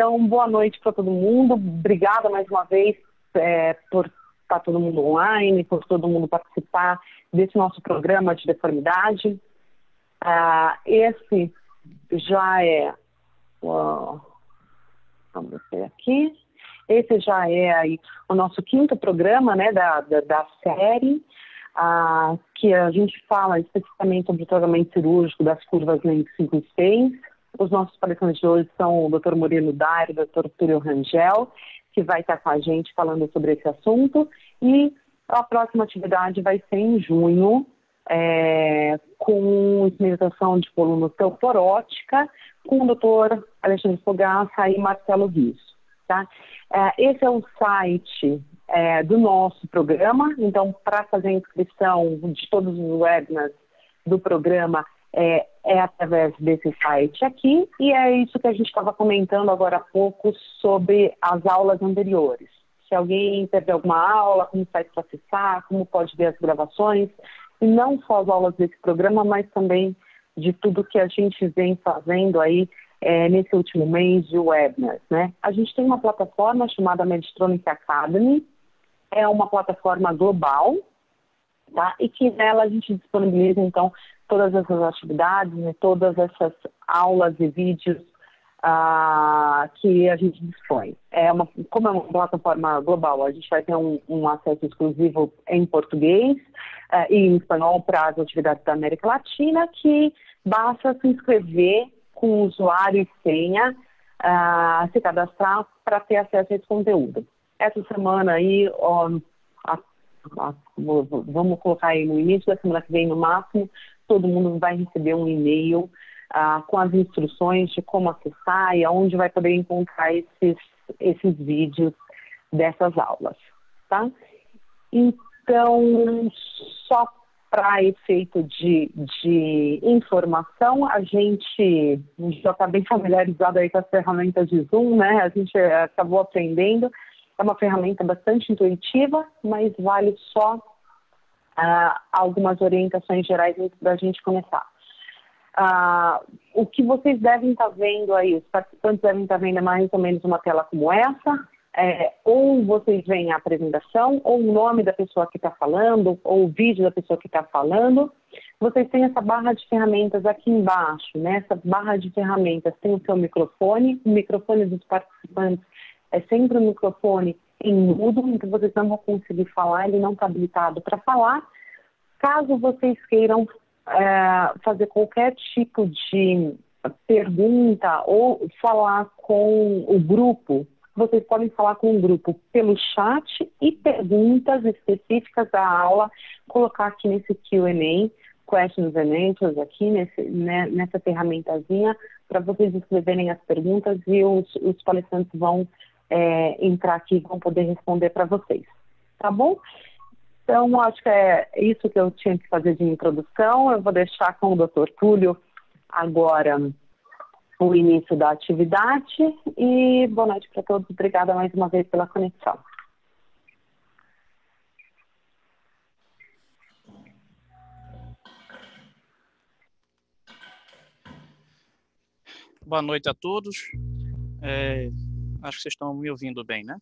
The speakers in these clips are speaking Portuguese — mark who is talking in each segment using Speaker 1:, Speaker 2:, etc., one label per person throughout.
Speaker 1: Então, boa noite para todo mundo. Obrigada mais uma vez é, por estar todo mundo online, por todo mundo participar desse nosso programa de deformidade. Ah, esse já é. Vamos ver aqui. Esse já é aí o nosso quinto programa né, da, da, da série, ah, que a gente fala especificamente sobre o tratamento cirúrgico das curvas LENC 5 e 6. Os nossos palestrantes de hoje são o Dr. Murilo Dário o Dr. Túlio Rangel, que vai estar com a gente falando sobre esse assunto. E a próxima atividade vai ser em junho, é, com experimentação de coluna osteoporótica, com o doutor Alexandre Fogaça e Marcelo Risso. Tá? É, esse é o site é, do nosso programa, então, para fazer a inscrição de todos os webinars do programa, é, é, através desse site aqui, e é isso que a gente estava comentando agora há pouco sobre as aulas anteriores. Se alguém perdeu alguma aula, como faz para acessar, como pode ver as gravações, e não só as aulas desse programa, mas também de tudo que a gente vem fazendo aí é, nesse último mês de webinars. Né? A gente tem uma plataforma chamada Meditronic Academy, é uma plataforma global, tá? e que nela a gente disponibiliza, então, todas essas atividades, né, todas essas aulas e vídeos ah, que a gente dispõe. É uma, como é uma plataforma global, a gente vai ter um, um acesso exclusivo em português uh, e em espanhol para as atividades da América Latina, que basta se inscrever com usuário e senha, uh, se cadastrar para ter acesso a esse conteúdo. Essa semana aí, ó, a, a, vamos colocar aí no início da semana que vem, no máximo, todo mundo vai receber um e-mail ah, com as instruções de como acessar e aonde vai poder encontrar esses, esses vídeos dessas aulas, tá? Então, só para efeito de, de informação, a gente, já está bem familiarizado aí com as ferramentas de Zoom, né? A gente acabou aprendendo. É uma ferramenta bastante intuitiva, mas vale só uh, algumas orientações gerais antes da gente começar. Uh, o que vocês devem estar tá vendo aí, os participantes devem estar tá vendo é mais ou menos uma tela como essa, é, ou vocês veem a apresentação, ou o nome da pessoa que está falando, ou o vídeo da pessoa que está falando. Vocês têm essa barra de ferramentas aqui embaixo, né? Barra de ferramentas tem o seu microfone, o microfone dos participantes é sempre um microfone em mudo, então vocês não vão conseguir falar, ele não está habilitado para falar. Caso vocês queiram é, fazer qualquer tipo de pergunta ou falar com o grupo, vocês podem falar com o grupo pelo chat e perguntas específicas da aula, colocar aqui nesse Q&A, questions and answers aqui nesse, né, nessa ferramentazinha, para vocês escreverem as perguntas e os, os palestrantes vão é, entrar aqui e vão poder responder para vocês. Tá bom? Então, acho que é isso que eu tinha que fazer de introdução. Eu vou deixar com o Dr. Túlio agora o início da atividade e boa noite para todos. Obrigada mais uma vez pela conexão.
Speaker 2: Boa noite a todos. É, Acho que vocês estão me ouvindo bem, né?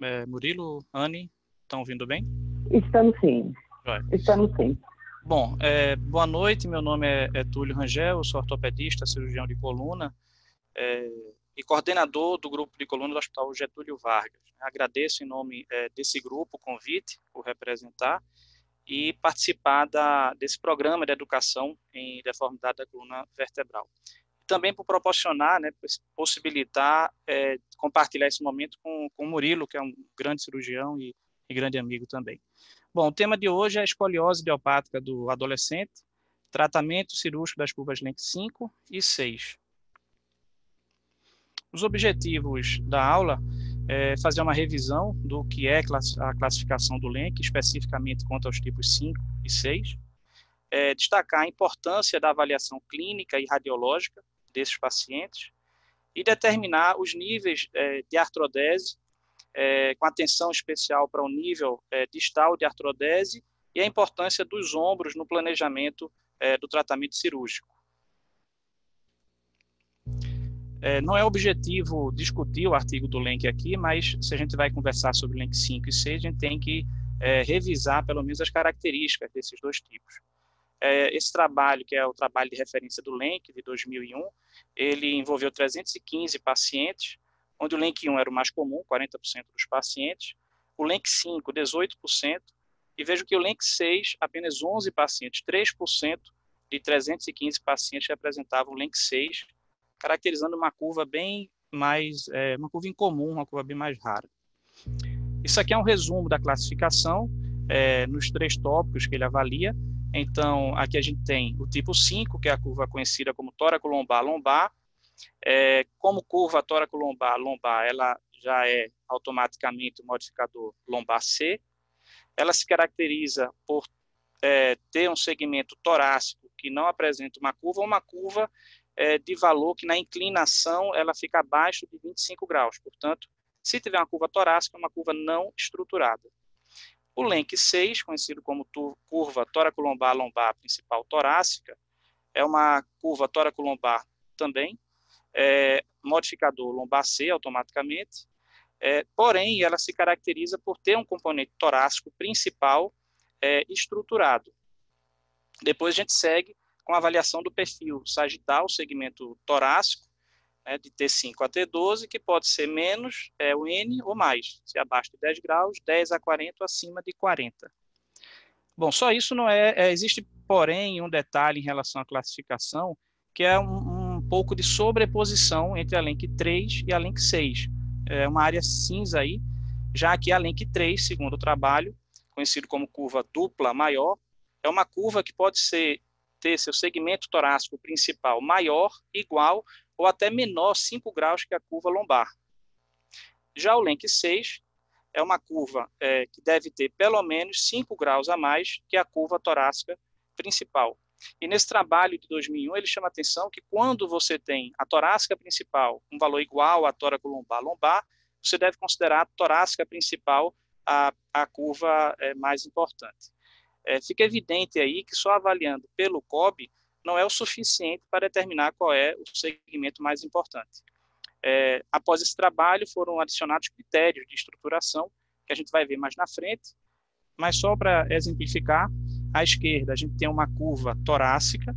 Speaker 2: É, Murilo, Anne, estão ouvindo bem?
Speaker 1: Estamos sim. Vai. Estamos sim.
Speaker 2: Bom, é, boa noite. Meu nome é, é Túlio Rangel, sou ortopedista, cirurgião de coluna é, e coordenador do grupo de coluna do Hospital Getúlio Vargas. Agradeço em nome é, desse grupo o convite por representar e participar da, desse programa de educação em deformidade da coluna vertebral também por proporcionar, né, possibilitar é, compartilhar esse momento com, com o Murilo, que é um grande cirurgião e, e grande amigo também. Bom, o tema de hoje é a escoliose idiopática do adolescente, tratamento cirúrgico das curvas LENC 5 e 6. Os objetivos da aula é fazer uma revisão do que é a classificação do LENC, especificamente quanto aos tipos 5 e 6, é, destacar a importância da avaliação clínica e radiológica desses pacientes e determinar os níveis é, de artrodese, é, com atenção especial para o nível é, distal de artrodese e a importância dos ombros no planejamento é, do tratamento cirúrgico. É, não é objetivo discutir o artigo do LENC aqui, mas se a gente vai conversar sobre o LENC 5 e 6, a gente tem que é, revisar pelo menos as características desses dois tipos. É, esse trabalho, que é o trabalho de referência do LENC, de 2001, ele envolveu 315 pacientes, onde o LENC 1 era o mais comum, 40% dos pacientes, o LENC 5, 18%, e vejo que o LENC 6, apenas 11 pacientes, 3% de 315 pacientes representavam o LENC 6, caracterizando uma curva bem mais, é, uma curva incomum, uma curva bem mais rara. Isso aqui é um resumo da classificação é, nos três tópicos que ele avalia. Então, aqui a gente tem o tipo 5, que é a curva conhecida como tóraco-lombar-lombar. É, como curva tóraco-lombar-lombar, ela já é automaticamente o modificador lombar C. Ela se caracteriza por é, ter um segmento torácico que não apresenta uma curva, ou uma curva é, de valor que na inclinação ela fica abaixo de 25 graus. Portanto, se tiver uma curva torácica, é uma curva não estruturada. O LENC 6, conhecido como curva tóraco-lombar-lombar principal torácica, é uma curva tóraco-lombar também, é, modificador lombar C automaticamente, é, porém ela se caracteriza por ter um componente torácico principal é, estruturado. Depois a gente segue com a avaliação do perfil sagital, segmento torácico, né, de T5 a T12, que pode ser menos é, o N ou mais, se abaixo de 10 graus, 10 a 40, acima de 40. Bom, só isso não é, é existe, porém, um detalhe em relação à classificação, que é um, um pouco de sobreposição entre a Lenk 3 e a Lenk 6. É uma área cinza aí, já que a Lenk 3, segundo o trabalho, conhecido como curva dupla maior, é uma curva que pode ser ter seu segmento torácico principal maior, igual ou até menor 5 graus que a curva lombar. Já o LENC 6 é uma curva é, que deve ter pelo menos 5 graus a mais que a curva torácica principal. E nesse trabalho de 2001, ele chama atenção que quando você tem a torácica principal um valor igual à tóraco-lombar-lombar, você deve considerar a torácica principal a, a curva é, mais importante. É, fica evidente aí que só avaliando pelo COB não é o suficiente para determinar qual é o segmento mais importante. É, após esse trabalho, foram adicionados critérios de estruturação, que a gente vai ver mais na frente, mas só para exemplificar, à esquerda a gente tem uma curva torácica,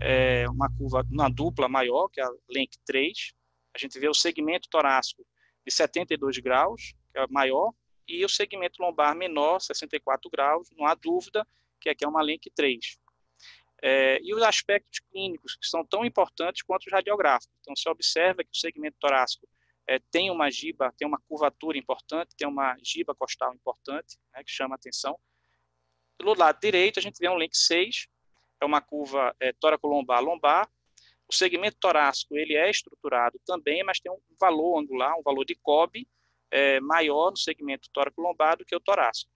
Speaker 2: é, uma curva, uma dupla maior, que é a LENC 3, a gente vê o segmento torácico de 72 graus, que é maior, e o segmento lombar menor, 64 graus, não há dúvida que aqui é uma LENC 3. É, e os aspectos clínicos, que são tão importantes quanto os radiográficos. Então, se observa que o segmento torácico é, tem uma giba, tem uma curvatura importante, tem uma giba costal importante, né, que chama atenção. Do lado direito, a gente vê um link 6, é uma curva é, tóraco-lombar-lombar. O segmento torácico ele é estruturado também, mas tem um valor angular, um valor de COB é, maior no segmento tóraco-lombar do que o torácico.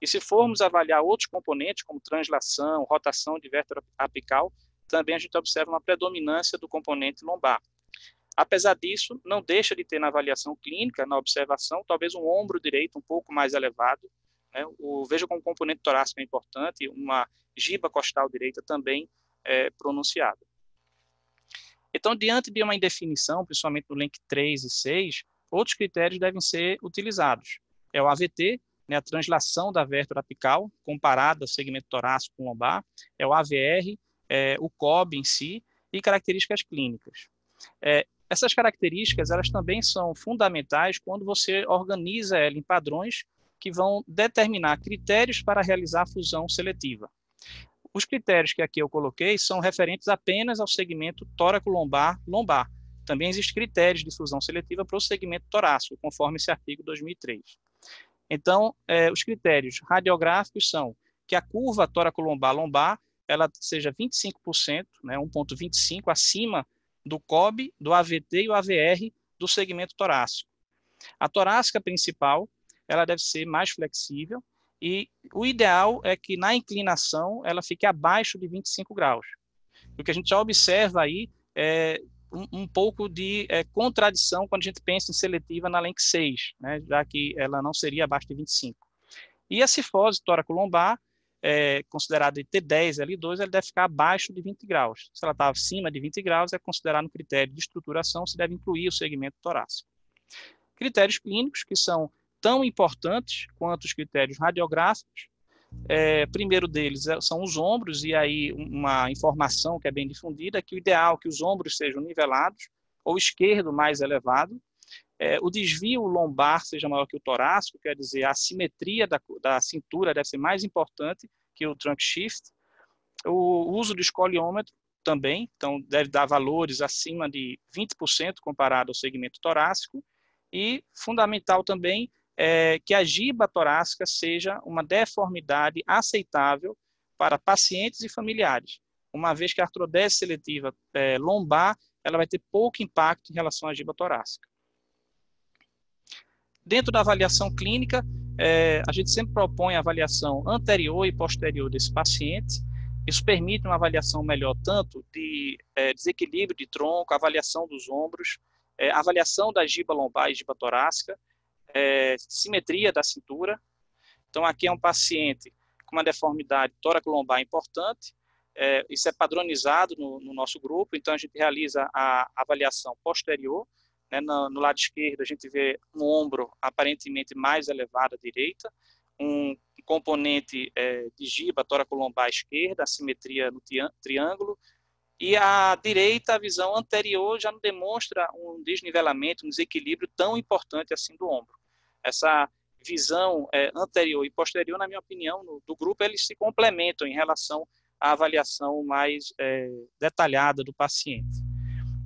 Speaker 2: E se formos avaliar outros componentes, como translação, rotação de vértebra apical, também a gente observa uma predominância do componente lombar. Apesar disso, não deixa de ter na avaliação clínica, na observação, talvez um ombro direito um pouco mais elevado. Né? O, veja como o componente torácico é importante, uma giba costal direita também é, pronunciada. Então, diante de uma indefinição, principalmente no link 3 e 6, outros critérios devem ser utilizados. É o AVT, né, a translação da vértebra apical comparada ao segmento torácico com lombar, é o AVR, é, o COB em si e características clínicas. É, essas características elas também são fundamentais quando você organiza ela em padrões que vão determinar critérios para realizar a fusão seletiva. Os critérios que aqui eu coloquei são referentes apenas ao segmento tóraco-lombar-lombar. Também existem critérios de fusão seletiva para o segmento torácico, conforme esse artigo 2003. Então, é, os critérios radiográficos são que a curva tóraco-lombar-lombar ela seja 25%, né, 1.25 acima do COB, do AVT e o AVR do segmento torácico. A torácica principal, ela deve ser mais flexível e o ideal é que na inclinação ela fique abaixo de 25 graus. O que a gente já observa aí é um, um pouco de é, contradição quando a gente pensa em seletiva na LENC 6, né, já que ela não seria abaixo de 25. E a cifose tóraco-lombar, é considerada T10, L2, ele deve ficar abaixo de 20 graus. Se ela está acima de 20 graus, é considerado no critério de estruturação, se deve incluir o segmento torácico. Critérios clínicos, que são tão importantes quanto os critérios radiográficos. É, primeiro deles é, são os ombros, e aí uma informação que é bem difundida, é que o ideal é que os ombros sejam nivelados, ou esquerdo mais elevado, é, o desvio lombar seja maior que o torácico, quer dizer, a simetria da, da cintura deve ser mais importante que o trunk shift. O uso do escoliômetro também, então deve dar valores acima de 20% comparado ao segmento torácico. E fundamental também é que a giba torácica seja uma deformidade aceitável para pacientes e familiares, uma vez que a artrodese seletiva é, lombar ela vai ter pouco impacto em relação à giba torácica. Dentro da avaliação clínica, é, a gente sempre propõe a avaliação anterior e posterior desse paciente. Isso permite uma avaliação melhor tanto de é, desequilíbrio de tronco, avaliação dos ombros, é, avaliação da giba lombar e giba torácica, é, simetria da cintura. Então, aqui é um paciente com uma deformidade tóraco-lombar importante. É, isso é padronizado no, no nosso grupo, então a gente realiza a avaliação posterior, né, no, no, lado esquerdo, a gente vê um ombro aparentemente mais elevado à direita, um componente é, de giba tóraco-lombar esquerda, assimetria no triângulo, e à direita, a visão anterior já não demonstra um desnivelamento, um desequilíbrio tão importante assim do ombro. Essa visão é, anterior e posterior, na minha opinião, no, do grupo, eles se complementam em relação à avaliação mais é, detalhada do paciente.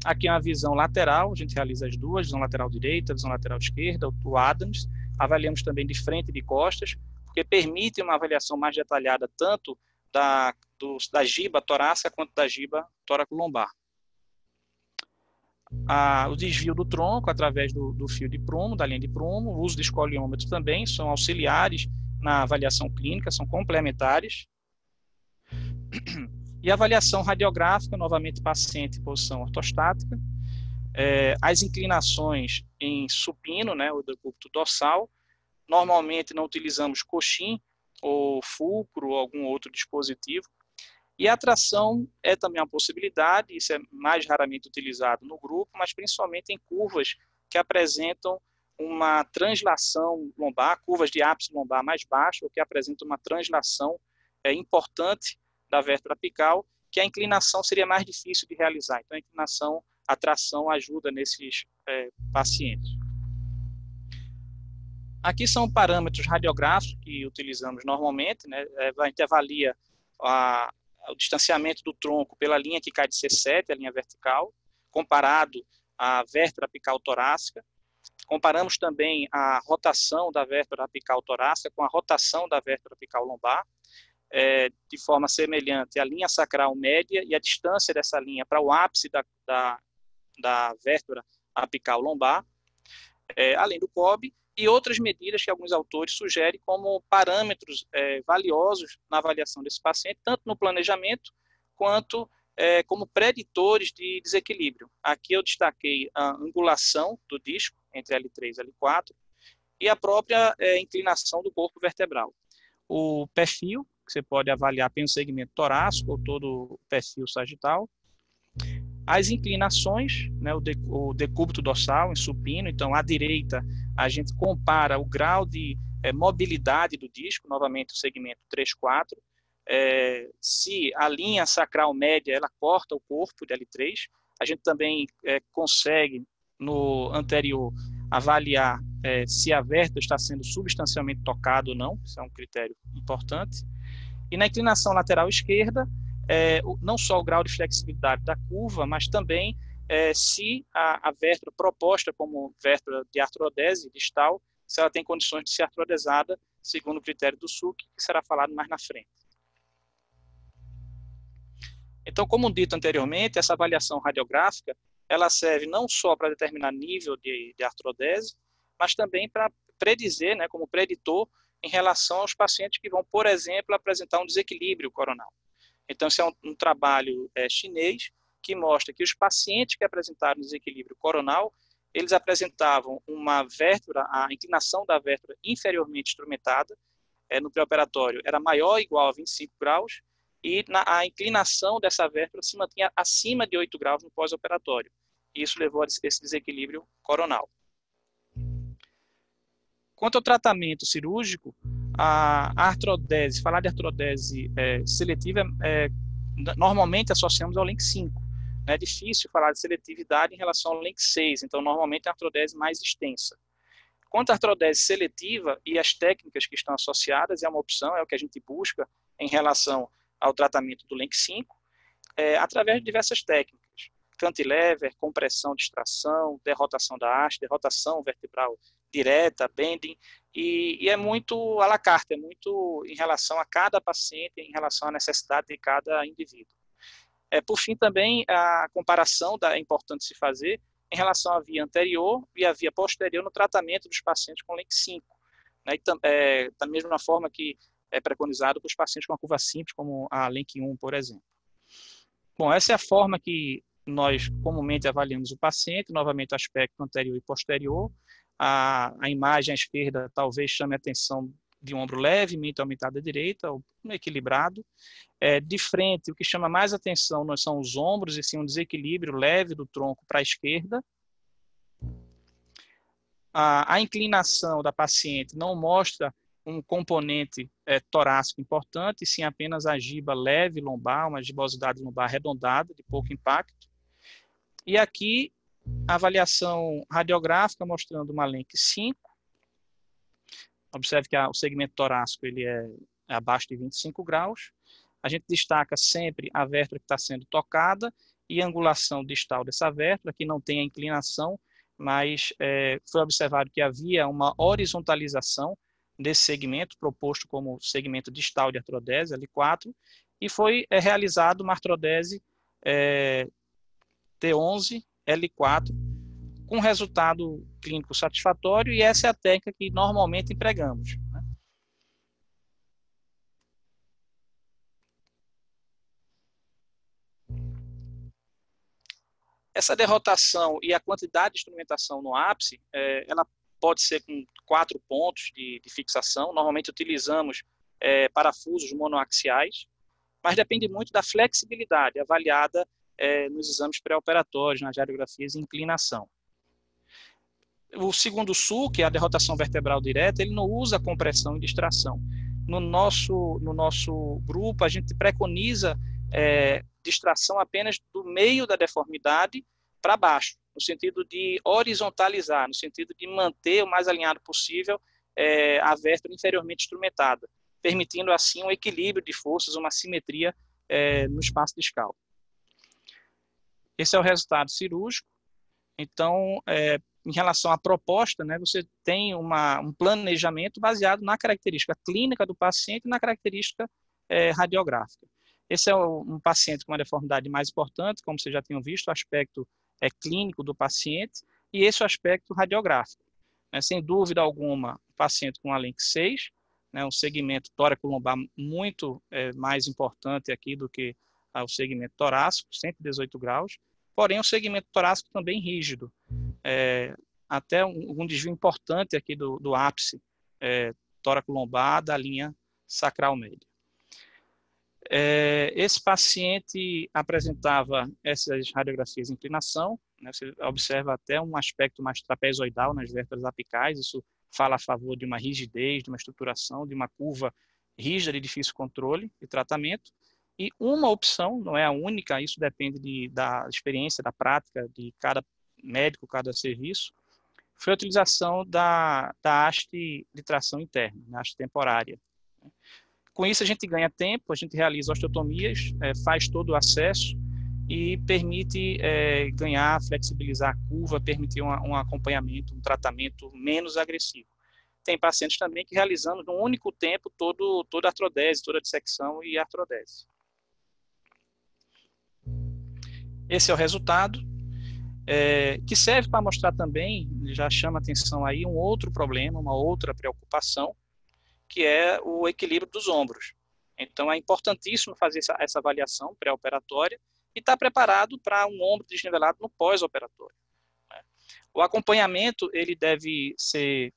Speaker 2: Aqui é uma visão lateral, a gente realiza as duas, visão lateral direita, visão lateral esquerda, o Adams. Avaliamos também de frente e de costas, porque permite uma avaliação mais detalhada tanto da, do, da giba torácica quanto da giba tóraco-lombar. o desvio do tronco através do, do, fio de prumo, da linha de prumo, o uso de escoliômetro também, são auxiliares na avaliação clínica, são complementares. E avaliação radiográfica, novamente paciente em posição ortostática. É, as inclinações em supino, né, o decúbito dorsal. Normalmente não utilizamos coxim ou fulcro ou algum outro dispositivo. E a tração é também uma possibilidade, isso é mais raramente utilizado no grupo, mas principalmente em curvas que apresentam uma translação lombar, curvas de ápice lombar mais baixo, ou que apresentam uma translação é, importante da vértebra apical, que a inclinação seria mais difícil de realizar. Então, a inclinação, a tração ajuda nesses é, pacientes. Aqui são parâmetros radiográficos que utilizamos normalmente. Né? É, a gente avalia a, o distanciamento do tronco pela linha que cai de C7, a linha vertical, comparado à vértebra apical torácica. Comparamos também a rotação da vértebra apical torácica com a rotação da vértebra apical lombar é, de forma semelhante à linha sacral média e a distância dessa linha para o ápice da, da, da vértebra apical lombar, é, além do COB, e outras medidas que alguns autores sugerem como parâmetros é, valiosos na avaliação desse paciente, tanto no planejamento quanto é, como preditores de desequilíbrio. Aqui eu destaquei a angulação do disco entre L3 e L4 e a própria é, inclinação do corpo vertebral. O perfil, que você pode avaliar pelo segmento torácico ou todo o perfil sagital. As inclinações, né, o, de, o decúbito dorsal em supino, então à direita a gente compara o grau de é, mobilidade do disco, novamente o segmento 3-4, é, se a linha sacral média ela corta o corpo de L3, a gente também é, consegue no anterior avaliar é, se a vértebra está sendo substancialmente tocada ou não, isso é um critério importante. E na inclinação lateral esquerda, é, não só o grau de flexibilidade da curva, mas também é, se a, a, vértebra proposta como vértebra de artrodese distal, se ela tem condições de ser artrodesada, segundo o critério do SUC, que será falado mais na frente. Então, como dito anteriormente, essa avaliação radiográfica, ela serve não só para determinar nível de, de artrodese, mas também para predizer, né, como preditor, em relação aos pacientes que vão, por exemplo, apresentar um desequilíbrio coronal. Então, esse é um, um trabalho é, chinês que mostra que os pacientes que apresentaram desequilíbrio coronal, eles apresentavam uma vértebra, a inclinação da vértebra inferiormente instrumentada, é, no pré-operatório era maior ou igual a 25 graus e na, a inclinação dessa vértebra se mantinha acima de 8 graus no pós-operatório. Isso levou a esse desequilíbrio coronal. Quanto ao tratamento cirúrgico, a artrodese, falar de artrodese é, seletiva, é, normalmente associamos ao link 5. Né? É difícil falar de seletividade em relação ao link 6, então normalmente é a artrodese mais extensa. Quanto à artrodese seletiva e as técnicas que estão associadas, é uma opção, é o que a gente busca em relação ao tratamento do link 5, é, através de diversas técnicas. Cantilever, compressão, distração, derrotação da haste, derrotação vertebral direta, bending, e, e, é muito à la carte, é muito em relação a cada paciente, em relação à necessidade de cada indivíduo. É, por fim, também, a comparação da, é importante se fazer em relação à via anterior e à via posterior no tratamento dos pacientes com link 5. Né, e, é, da mesma forma que é preconizado para os pacientes com a curva simples, como a link 1, por exemplo. Bom, essa é a forma que nós comumente avaliamos o paciente, novamente aspecto anterior e posterior, a, a imagem à esquerda talvez chame a atenção de um ombro levemente aumentado à direita, ou equilibrado. É, de frente, o que chama mais atenção não são os ombros, e sim um desequilíbrio leve do tronco para a esquerda. A, a, inclinação da paciente não mostra um componente é, torácico importante, sim apenas a giba leve lombar, uma gibosidade lombar arredondada, de pouco impacto. E aqui avaliação radiográfica mostrando uma lente 5. Observe que a, o segmento torácico ele é, é abaixo de 25 graus. A gente destaca sempre a vértebra que está sendo tocada e a angulação distal dessa vértebra, que não tem a inclinação, mas é, foi observado que havia uma horizontalização desse segmento, proposto como segmento distal de artrodese, L4, e foi é, realizado uma artrodese é, T11 L4 com resultado clínico satisfatório e essa é a técnica que normalmente empregamos. Né? Essa derrotação e a quantidade de instrumentação no ápice, é, ela pode ser com quatro pontos de, fixação. Normalmente utilizamos é, parafusos monoaxiais, mas depende muito da flexibilidade avaliada é, nos exames pré-operatórios, nas radiografias de inclinação. O segundo SU, que é a derrotação vertebral direta, ele não usa compressão e distração. No nosso, no nosso grupo, a gente preconiza é, distração apenas do meio da deformidade para baixo, no sentido de horizontalizar, no sentido de manter o mais alinhado possível é, a vértebra inferiormente instrumentada, permitindo assim um equilíbrio de forças, uma simetria é, no espaço discal. Esse é o resultado cirúrgico. Então, é, em relação à proposta, né, você tem uma, um planejamento baseado na característica clínica do paciente e na característica é, radiográfica. Esse é um paciente com uma deformidade mais importante, como vocês já tinham visto, o aspecto é, clínico do paciente, e esse o aspecto radiográfico. Né, sem dúvida alguma, um paciente com a LINC 6, né, um segmento tóraco-lombar muito é, mais importante aqui do que ah, o segmento torácico, 118 graus, porém o segmento torácico também rígido. É, até um, um, desvio importante aqui do, do ápice é, tóraco-lombar da linha sacral média. É, esse paciente apresentava essas radiografias de inclinação, né, você observa até um aspecto mais trapezoidal nas vértebras apicais, isso fala a favor de uma rigidez, de uma estruturação, de uma curva rígida de difícil controle e tratamento. E uma opção, não é a única, isso depende de, da experiência, da prática de cada médico, cada serviço, foi a utilização da, da haste de tração interna, a haste temporária. Com isso, a gente ganha tempo, a gente realiza osteotomias, é, faz todo o acesso e permite é, ganhar, flexibilizar a curva, permitir um, acompanhamento, um tratamento menos agressivo. Tem pacientes também que realizando num único tempo todo, toda a artrodese, toda a dissecção e artrodese. Esse é o resultado, é, que serve para mostrar também, já chama atenção aí, um outro problema, uma outra preocupação, que é o equilíbrio dos ombros. Então, é importantíssimo fazer essa, essa avaliação pré-operatória e estar tá preparado para um ombro desnivelado no pós-operatório. Né? O acompanhamento ele deve ser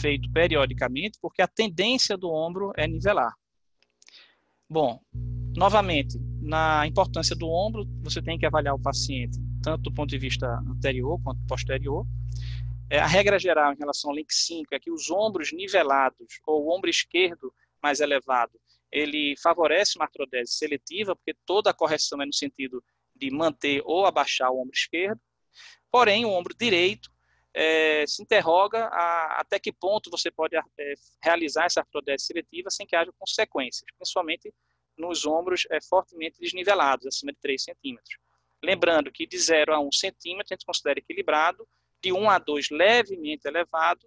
Speaker 2: feito periodicamente, porque a tendência do ombro é nivelar. Bom, novamente, na importância do ombro, você tem que avaliar o paciente, tanto do ponto de vista anterior quanto posterior. É, a regra geral em relação ao link 5 é que os ombros nivelados, ou o ombro esquerdo mais elevado, ele favorece uma artrodese seletiva, porque toda a correção é no sentido de manter ou abaixar o ombro esquerdo. Porém, o ombro direito é, se interroga a, até que ponto você pode é, realizar essa artrodese seletiva sem que haja consequências, principalmente nos ombros é, fortemente desnivelados, acima de 3 centímetros. Lembrando que de 0 a 1 centímetro a gente considera equilibrado, de 1 a 2 levemente elevado,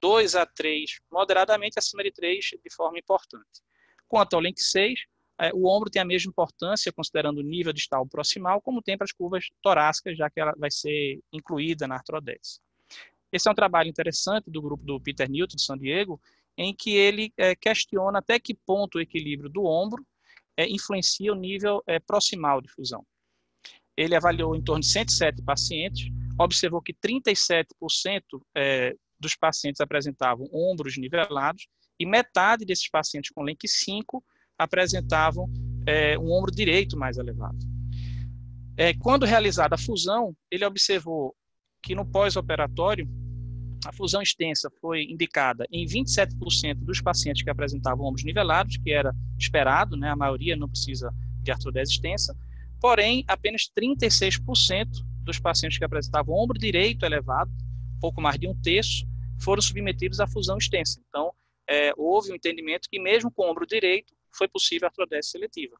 Speaker 2: 2 a 3 moderadamente, acima de 3 de forma importante. Quanto ao link 6, é, o ombro tem a mesma importância, considerando o nível distal proximal, como tem para as curvas torácicas, já que ela vai ser incluída na artrodese. Esse é um trabalho interessante do grupo do Peter Newton, de San Diego, em que ele é, questiona até que ponto o equilíbrio do ombro é, influencia o nível é, proximal de fusão. Ele avaliou em torno de 107 pacientes, observou que 37% é, dos pacientes apresentavam ombros nivelados e metade desses pacientes com LENC 5 apresentavam é, um ombro direito mais elevado. É, quando realizada a fusão, ele observou que no pós-operatório, a fusão extensa foi indicada em 27% dos pacientes que apresentavam ombros nivelados, que era esperado, né? a maioria não precisa de artrodese extensa, porém, apenas 36% dos pacientes que apresentavam ombro direito elevado, pouco mais de um terço, foram submetidos à fusão extensa. Então, é, houve um entendimento que, mesmo com ombro direito, foi possível artrodese seletiva.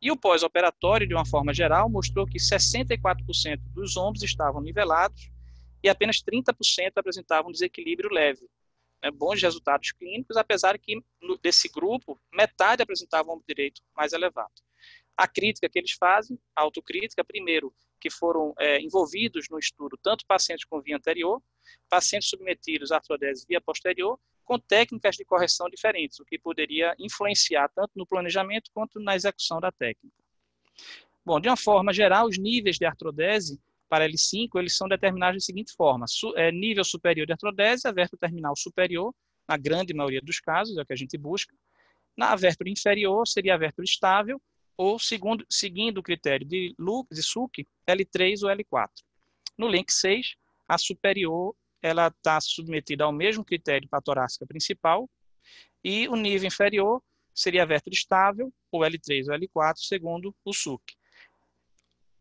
Speaker 2: E o pós-operatório, de uma forma geral, mostrou que 64% dos ombros estavam nivelados e apenas 30% apresentavam desequilíbrio leve. Né, bons resultados clínicos, apesar que desse grupo, metade apresentava um direito mais elevado. A crítica que eles fazem, a autocrítica, primeiro, que foram é, envolvidos no estudo tanto pacientes com via anterior, pacientes submetidos à artrodese via posterior, com técnicas de correção diferentes, o que poderia influenciar tanto no planejamento quanto na execução da técnica. Bom, de uma forma geral, os níveis de artrodese para L5, eles são determinados da seguinte forma. Su é, nível superior de artrodese, a vértebra terminal superior, na grande maioria dos casos, é o que a gente busca. Na vértebra inferior, seria a vértebra estável, ou segundo, seguindo o critério de, de Suki, L3 ou L4. No link 6, a superior ela está submetida ao mesmo critério para a torácica principal, e o nível inferior seria a vértebra estável, ou L3 ou L4, segundo o SUC.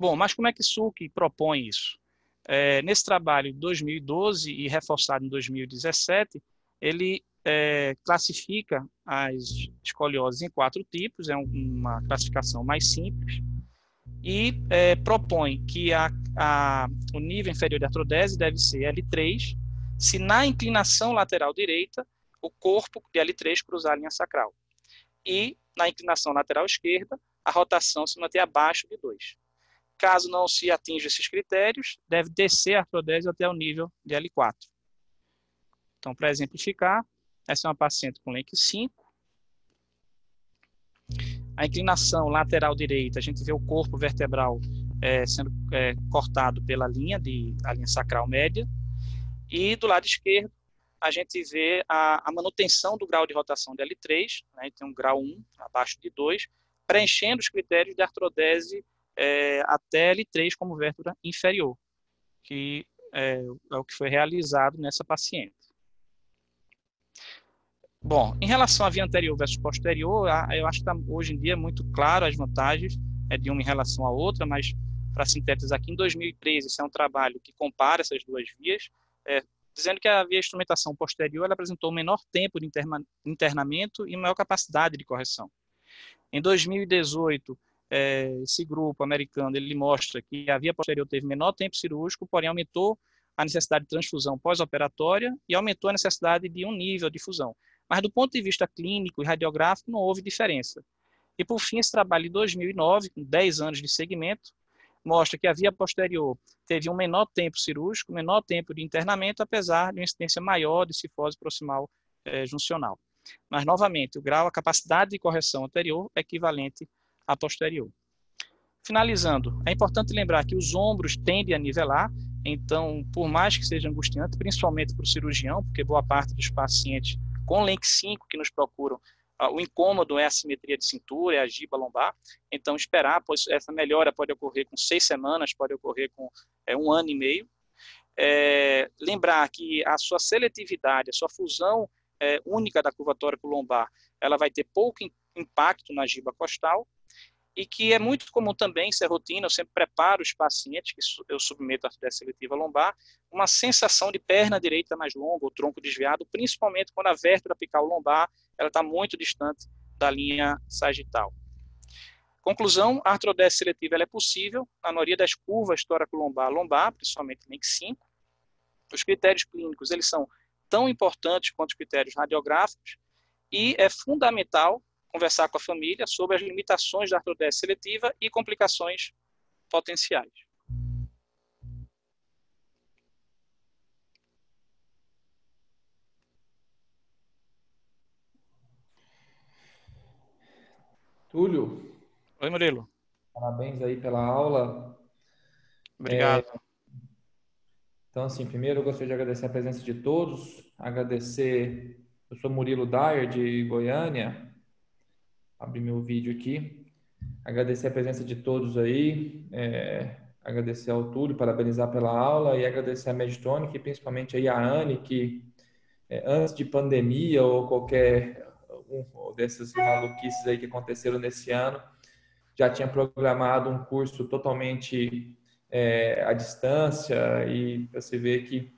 Speaker 2: Bom, mas como é que Suki propõe isso? É, nesse trabalho de 2012 e reforçado em 2017, ele é, classifica as escolioses em quatro tipos, é uma classificação mais simples, e é, propõe que a, a, o nível inferior de artrodese deve ser L3, se na inclinação lateral direita o corpo de L3 cruzar a linha sacral. E na inclinação lateral esquerda, a rotação se manter abaixo de 2. Caso não se atinja esses critérios, deve descer a artrodese até o nível de L4. Então, para exemplificar, essa é uma paciente com LENC 5. A inclinação lateral direita, a gente vê o corpo vertebral é, sendo é, cortado pela linha, de, a linha sacral média. E do lado esquerdo, a gente vê a, a manutenção do grau de rotação de L3, né, tem um grau 1, abaixo de 2, preenchendo os critérios de artrodese é, até L3 como vértebra inferior, que é, é o que foi realizado nessa paciente. Bom, em relação à via anterior versus posterior, eu acho que tá, hoje em dia é muito claro as vantagens é, de uma em relação à outra, mas para sintetizar aqui, em 2013, esse é um trabalho que compara essas duas vias, é, dizendo que a via instrumentação posterior ela apresentou menor tempo de internamento e maior capacidade de correção. Em 2018, é, esse grupo americano ele mostra que a via posterior teve menor tempo cirúrgico, porém aumentou a necessidade de transfusão pós-operatória e aumentou a necessidade de um nível de fusão. Mas do ponto de vista clínico e radiográfico não houve diferença. E por fim, esse trabalho de 2009, com 10 anos de segmento, mostra que a via posterior teve um menor tempo cirúrgico, menor tempo de internamento, apesar de uma incidência maior de cifose proximal é, juncional. Mas, novamente, o grau, a capacidade de correção anterior é equivalente a posterior. Finalizando, é importante lembrar que os ombros tendem a nivelar Então, por mais que seja angustiante, principalmente para o cirurgião, porque boa parte dos pacientes com LENC 5 que nos procuram, o incômodo é a simetria de cintura, é a giba lombar. Então, esperar, pois essa melhora pode ocorrer com seis semanas, pode ocorrer com é, um ano e meio. É, lembrar que a sua seletividade, a sua fusão é, única da curvatória lombar, ela vai ter pouco impacto na giba costal e que é muito comum também, isso é rotina, eu sempre preparo os pacientes que eu submeto à artrite seletiva lombar, uma sensação de perna direita mais longa, o tronco desviado, principalmente quando a vértebra apical lombar ela está muito distante da linha sagital. Conclusão, a artrodese seletiva é possível na maioria das curvas tóraco-lombar-lombar, principalmente LINC 5. Os critérios clínicos, eles são tão importantes quanto os critérios radiográficos e é fundamental conversar com a família sobre as limitações da artrodese seletiva e complicações potenciais.
Speaker 3: Túlio.
Speaker 2: Oi, Murilo.
Speaker 3: Parabéns aí pela aula.
Speaker 2: Obrigado. É,
Speaker 3: então, assim, primeiro eu gostaria de agradecer a presença de todos, agradecer, eu sou Murilo Dyer, de Goiânia, abrir meu vídeo aqui. Agradecer a presença de todos aí, é, agradecer ao Túlio, parabenizar pela aula e agradecer a Medtronic, principalmente aí a Anne, que é, antes de pandemia ou qualquer um dessas maluquices aí que aconteceram nesse ano, já tinha programado um curso totalmente é, à distância e você vê que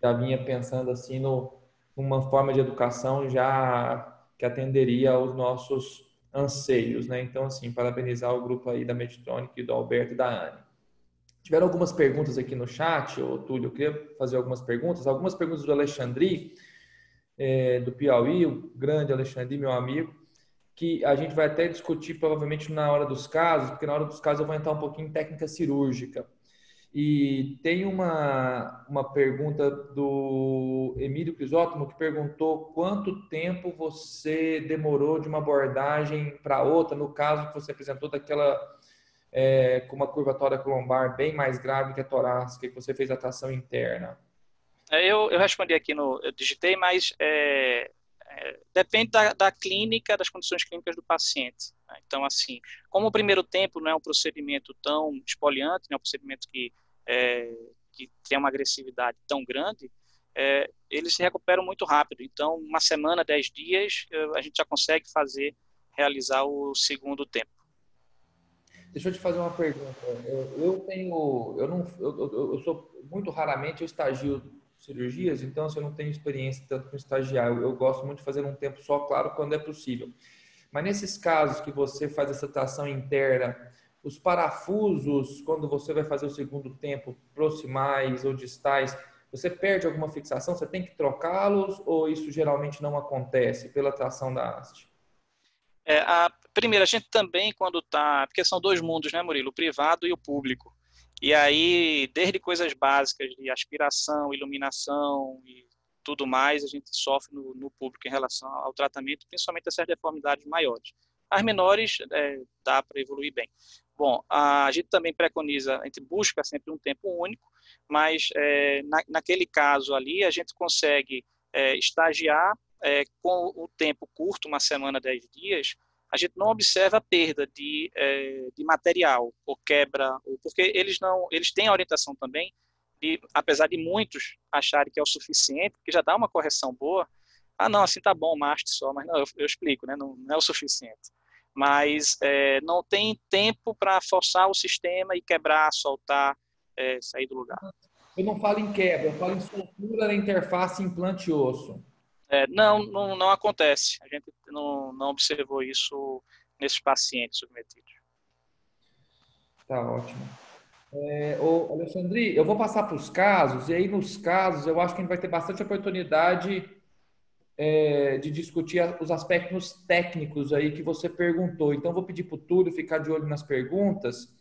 Speaker 3: já vinha pensando assim no, numa forma de educação já que atenderia aos nossos anseios, né? Então, assim, parabenizar o grupo aí da Medtronic, do Alberto e da Anne. Tiveram algumas perguntas aqui no chat, ô Túlio, eu queria fazer algumas perguntas. Algumas perguntas do Alexandre, é, do Piauí, o grande Alexandre, meu amigo, que a gente vai até discutir provavelmente na hora dos casos, porque na hora dos casos eu vou entrar um pouquinho em técnica cirúrgica. E tem uma, uma pergunta do Emílio Crisótomo que perguntou quanto tempo você demorou de uma abordagem para outra, no caso que você apresentou daquela é, com uma curvatória lombar bem mais grave que a torácica, que você fez a tração interna.
Speaker 2: É, eu, eu respondi aqui no. Eu digitei, mas é, é, depende da, da, clínica, das condições clínicas do paciente. Então, assim, como o primeiro tempo não é um procedimento tão espoliante, não é um procedimento que, é, que tem uma agressividade tão grande, é, eles se recuperam muito rápido. Então, uma semana, dez dias, a gente já consegue fazer, realizar o segundo tempo.
Speaker 3: Deixa eu te fazer uma pergunta. Eu, eu tenho, eu não, eu, eu, sou muito raramente eu estagio cirurgias, então assim, eu não tenho experiência tanto com estagiário. Eu gosto muito de fazer um tempo só, claro, quando é possível. Mas nesses casos que você faz essa tração interna, os parafusos, quando você vai fazer o segundo tempo, proximais ou distais, você perde alguma fixação? Você tem que trocá-los ou isso geralmente não acontece pela tração da haste?
Speaker 2: É, a, primeiro, a gente também, quando está. Porque são dois mundos, né, Murilo? O privado e o público. E aí, desde coisas básicas de aspiração, iluminação e tudo mais, a gente sofre no, no público em relação ao tratamento, principalmente essas deformidades maiores. As menores, é, dá para evoluir bem. Bom, a gente também preconiza, a gente busca sempre um tempo único, mas é, na, naquele caso ali, a gente consegue é, estagiar é, com o tempo curto, uma semana, dez dias, a gente não observa perda de, é, de material ou quebra, porque eles não, eles têm a orientação também de, apesar de muitos acharem que é o suficiente, que já dá uma correção boa, ah não, assim tá bom, haste só, mas não, eu, eu explico, né, não, não, é o suficiente. Mas é, não tem tempo para forçar o sistema e quebrar, soltar, é, sair do lugar.
Speaker 3: Eu não falo em quebra, eu falo em soltura na interface implante osso.
Speaker 2: É, não, não, não acontece. A gente não, não observou isso nesses pacientes submetidos.
Speaker 3: Tá ótimo. É, ô, Alexandre, eu vou passar para os casos, e aí nos casos eu acho que a gente vai ter bastante oportunidade é, de discutir os aspectos técnicos aí que você perguntou. Então, vou pedir para o Túlio ficar de olho nas perguntas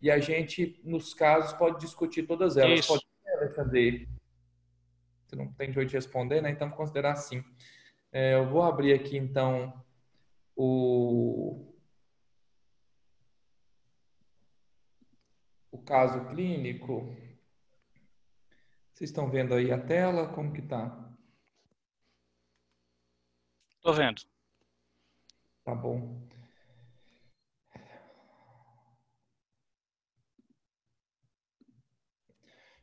Speaker 3: e a gente, nos casos, pode discutir todas elas. Isso. Pode ser, Alexandre? Você não tem jeito de responder, né? Então, vou considerar assim. É, eu vou abrir aqui, então, o, caso clínico. Vocês estão vendo aí a tela? Como que tá?
Speaker 2: Estou vendo.
Speaker 3: Tá bom.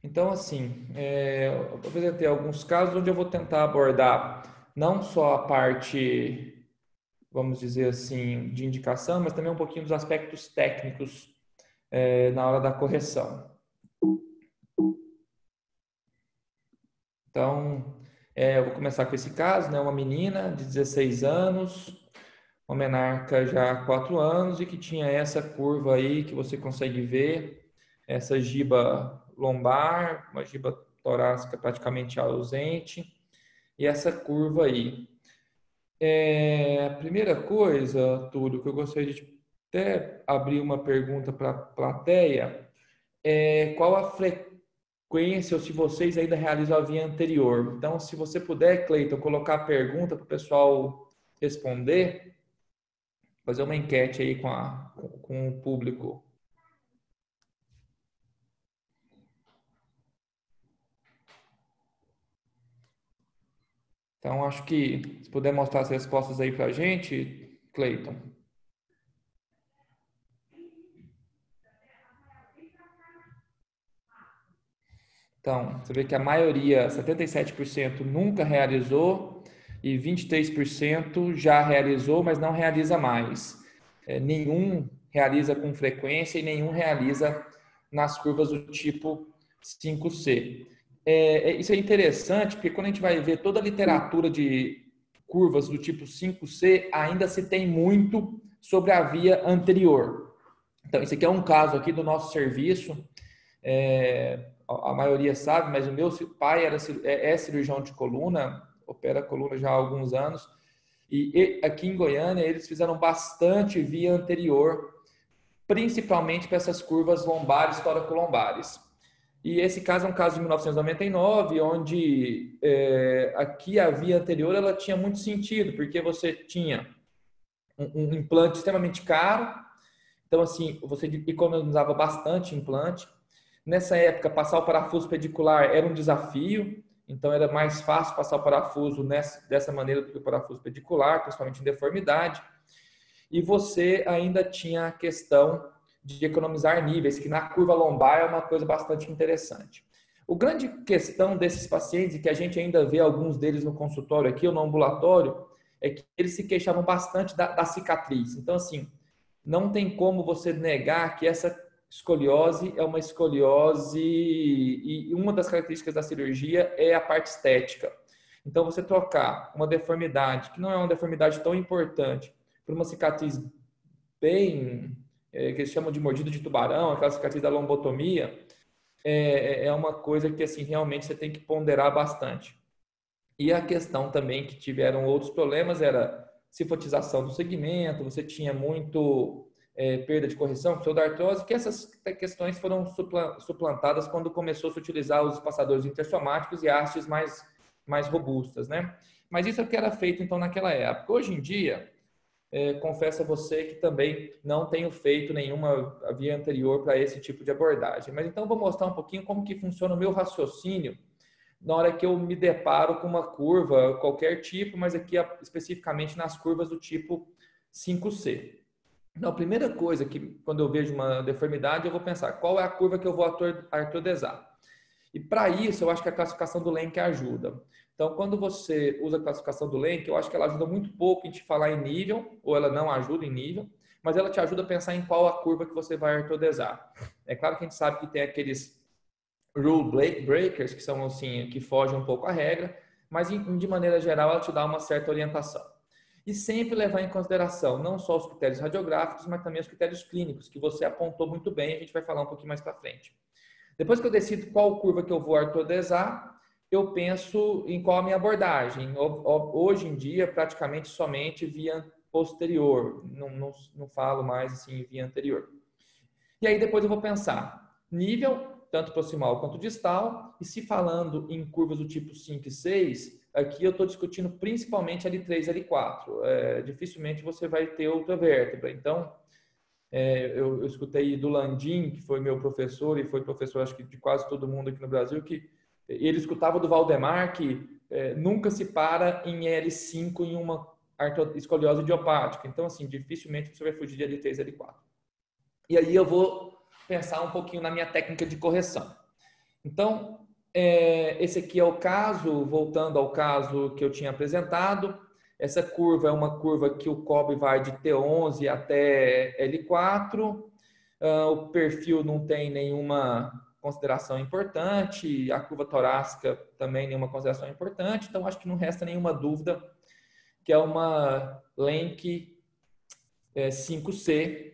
Speaker 3: Então, assim, é, eu apresentei alguns casos onde eu vou tentar abordar não só a parte, vamos dizer assim, de indicação, mas também um pouquinho dos aspectos técnicos é, na hora da correção. Então, é, eu vou começar com esse caso, né? Uma menina de 16 anos, uma menarca já há 4 anos e que tinha essa curva aí que você consegue ver, essa giba lombar, uma giba torácica praticamente ausente, e essa curva aí. É, a primeira coisa, Túlio, que eu gostaria de até abrir uma pergunta para a plateia, é qual a frequência ou se vocês ainda realizam a via anterior. Então, se você puder, Cleiton, colocar a pergunta para o pessoal responder, fazer uma enquete aí com, a, com o público. Então, acho que se puder mostrar as respostas aí para a gente, Cleiton. Então, você vê que a maioria, 77%, nunca realizou e 23% já realizou, mas não realiza mais. É, nenhum realiza com frequência e nenhum realiza nas curvas do tipo 5C. É, é, isso é interessante, porque quando a gente vai ver toda a literatura de curvas do tipo 5C, ainda se tem muito sobre a via anterior. Então, esse aqui é um caso aqui do nosso serviço. É, a maioria sabe, mas o meu pai era, é, é cirurgião de coluna, opera coluna já há alguns anos. E aqui em Goiânia, eles fizeram bastante via anterior, principalmente para essas curvas lombares, toracolombares. E esse caso é um caso de 1999, onde é, aqui a via anterior ela tinha muito sentido, porque você tinha um, um implante extremamente caro, então assim, você economizava bastante implante. Nessa época, passar o parafuso pedicular era um desafio, então era mais fácil passar o parafuso nessa, dessa maneira do que o parafuso pedicular, principalmente em deformidade. E você ainda tinha a questão de economizar níveis, que na curva lombar é uma coisa bastante interessante. O grande questão desses pacientes, que a gente ainda vê alguns deles no consultório aqui ou no ambulatório, é que eles se queixavam bastante da, da cicatriz. Então, assim, não tem como você negar que essa escoliose é uma escoliose e uma das características da cirurgia é a parte estética. Então, você trocar uma deformidade, que não é uma deformidade tão importante, por uma cicatriz bem é, que eles chamam de mordido de tubarão, aquela cicatriz da lombotomia, é, é, é uma coisa que assim realmente você tem que ponderar bastante. E a questão também que tiveram outros problemas era cifotização do segmento, você tinha muito é, perda de correção, pseudartrose, que essas questões foram suplantadas quando começou a se utilizar os passadores intersomáticos e hastes mais, mais robustas, né? Mas isso é o que era feito então naquela época. Hoje em dia, é, confesso a você que também não tenho feito nenhuma via anterior para esse tipo de abordagem. Mas então vou mostrar um pouquinho como que funciona o meu raciocínio na hora que eu me deparo com uma curva, qualquer tipo, mas aqui especificamente nas curvas do tipo 5C. Então, a primeira coisa que, quando eu vejo uma deformidade, eu vou pensar qual é a curva que eu vou artrodesar. E para isso, eu acho que a classificação do Lenk ajuda. Então, quando você usa a classificação do Lenk, eu acho que ela ajuda muito pouco em te falar em nível, ou ela não ajuda em nível, mas ela te ajuda a pensar em qual a curva que você vai artrodesar. É claro que a gente sabe que tem aqueles rule breakers, que são assim, que fogem um pouco à regra, mas de maneira geral ela te dá uma certa orientação. E sempre levar em consideração não só os critérios radiográficos, mas também os critérios clínicos, que você apontou muito bem, a gente vai falar um pouquinho mais para frente. Depois que eu decido qual curva que eu vou artrodesar, eu penso em qual a minha abordagem. Hoje em dia, praticamente somente via posterior, não, não, não falo mais assim via anterior. E aí depois eu vou pensar nível, tanto proximal quanto distal, e se falando em curvas do tipo 5 e 6, aqui eu estou discutindo principalmente L3 e L4. É, dificilmente você vai ter outra vértebra. Então, é, eu, eu, escutei do Landim, que foi meu professor e foi professor, acho que de quase todo mundo aqui no Brasil, que ele escutava do Valdemar que é, nunca se para em L5 em uma escoliose idiopática. Então, assim, dificilmente você vai fugir de L3 e L4. E aí eu vou pensar um pouquinho na minha técnica de correção. Então, é, esse aqui é o caso, voltando ao caso que eu tinha apresentado. Essa curva é uma curva que o cobre vai de T11 até L4. Uh, ah, o perfil não tem nenhuma consideração importante, a curva torácica também nenhuma consideração importante, então acho que não resta nenhuma dúvida que é uma Lenk é, 5C.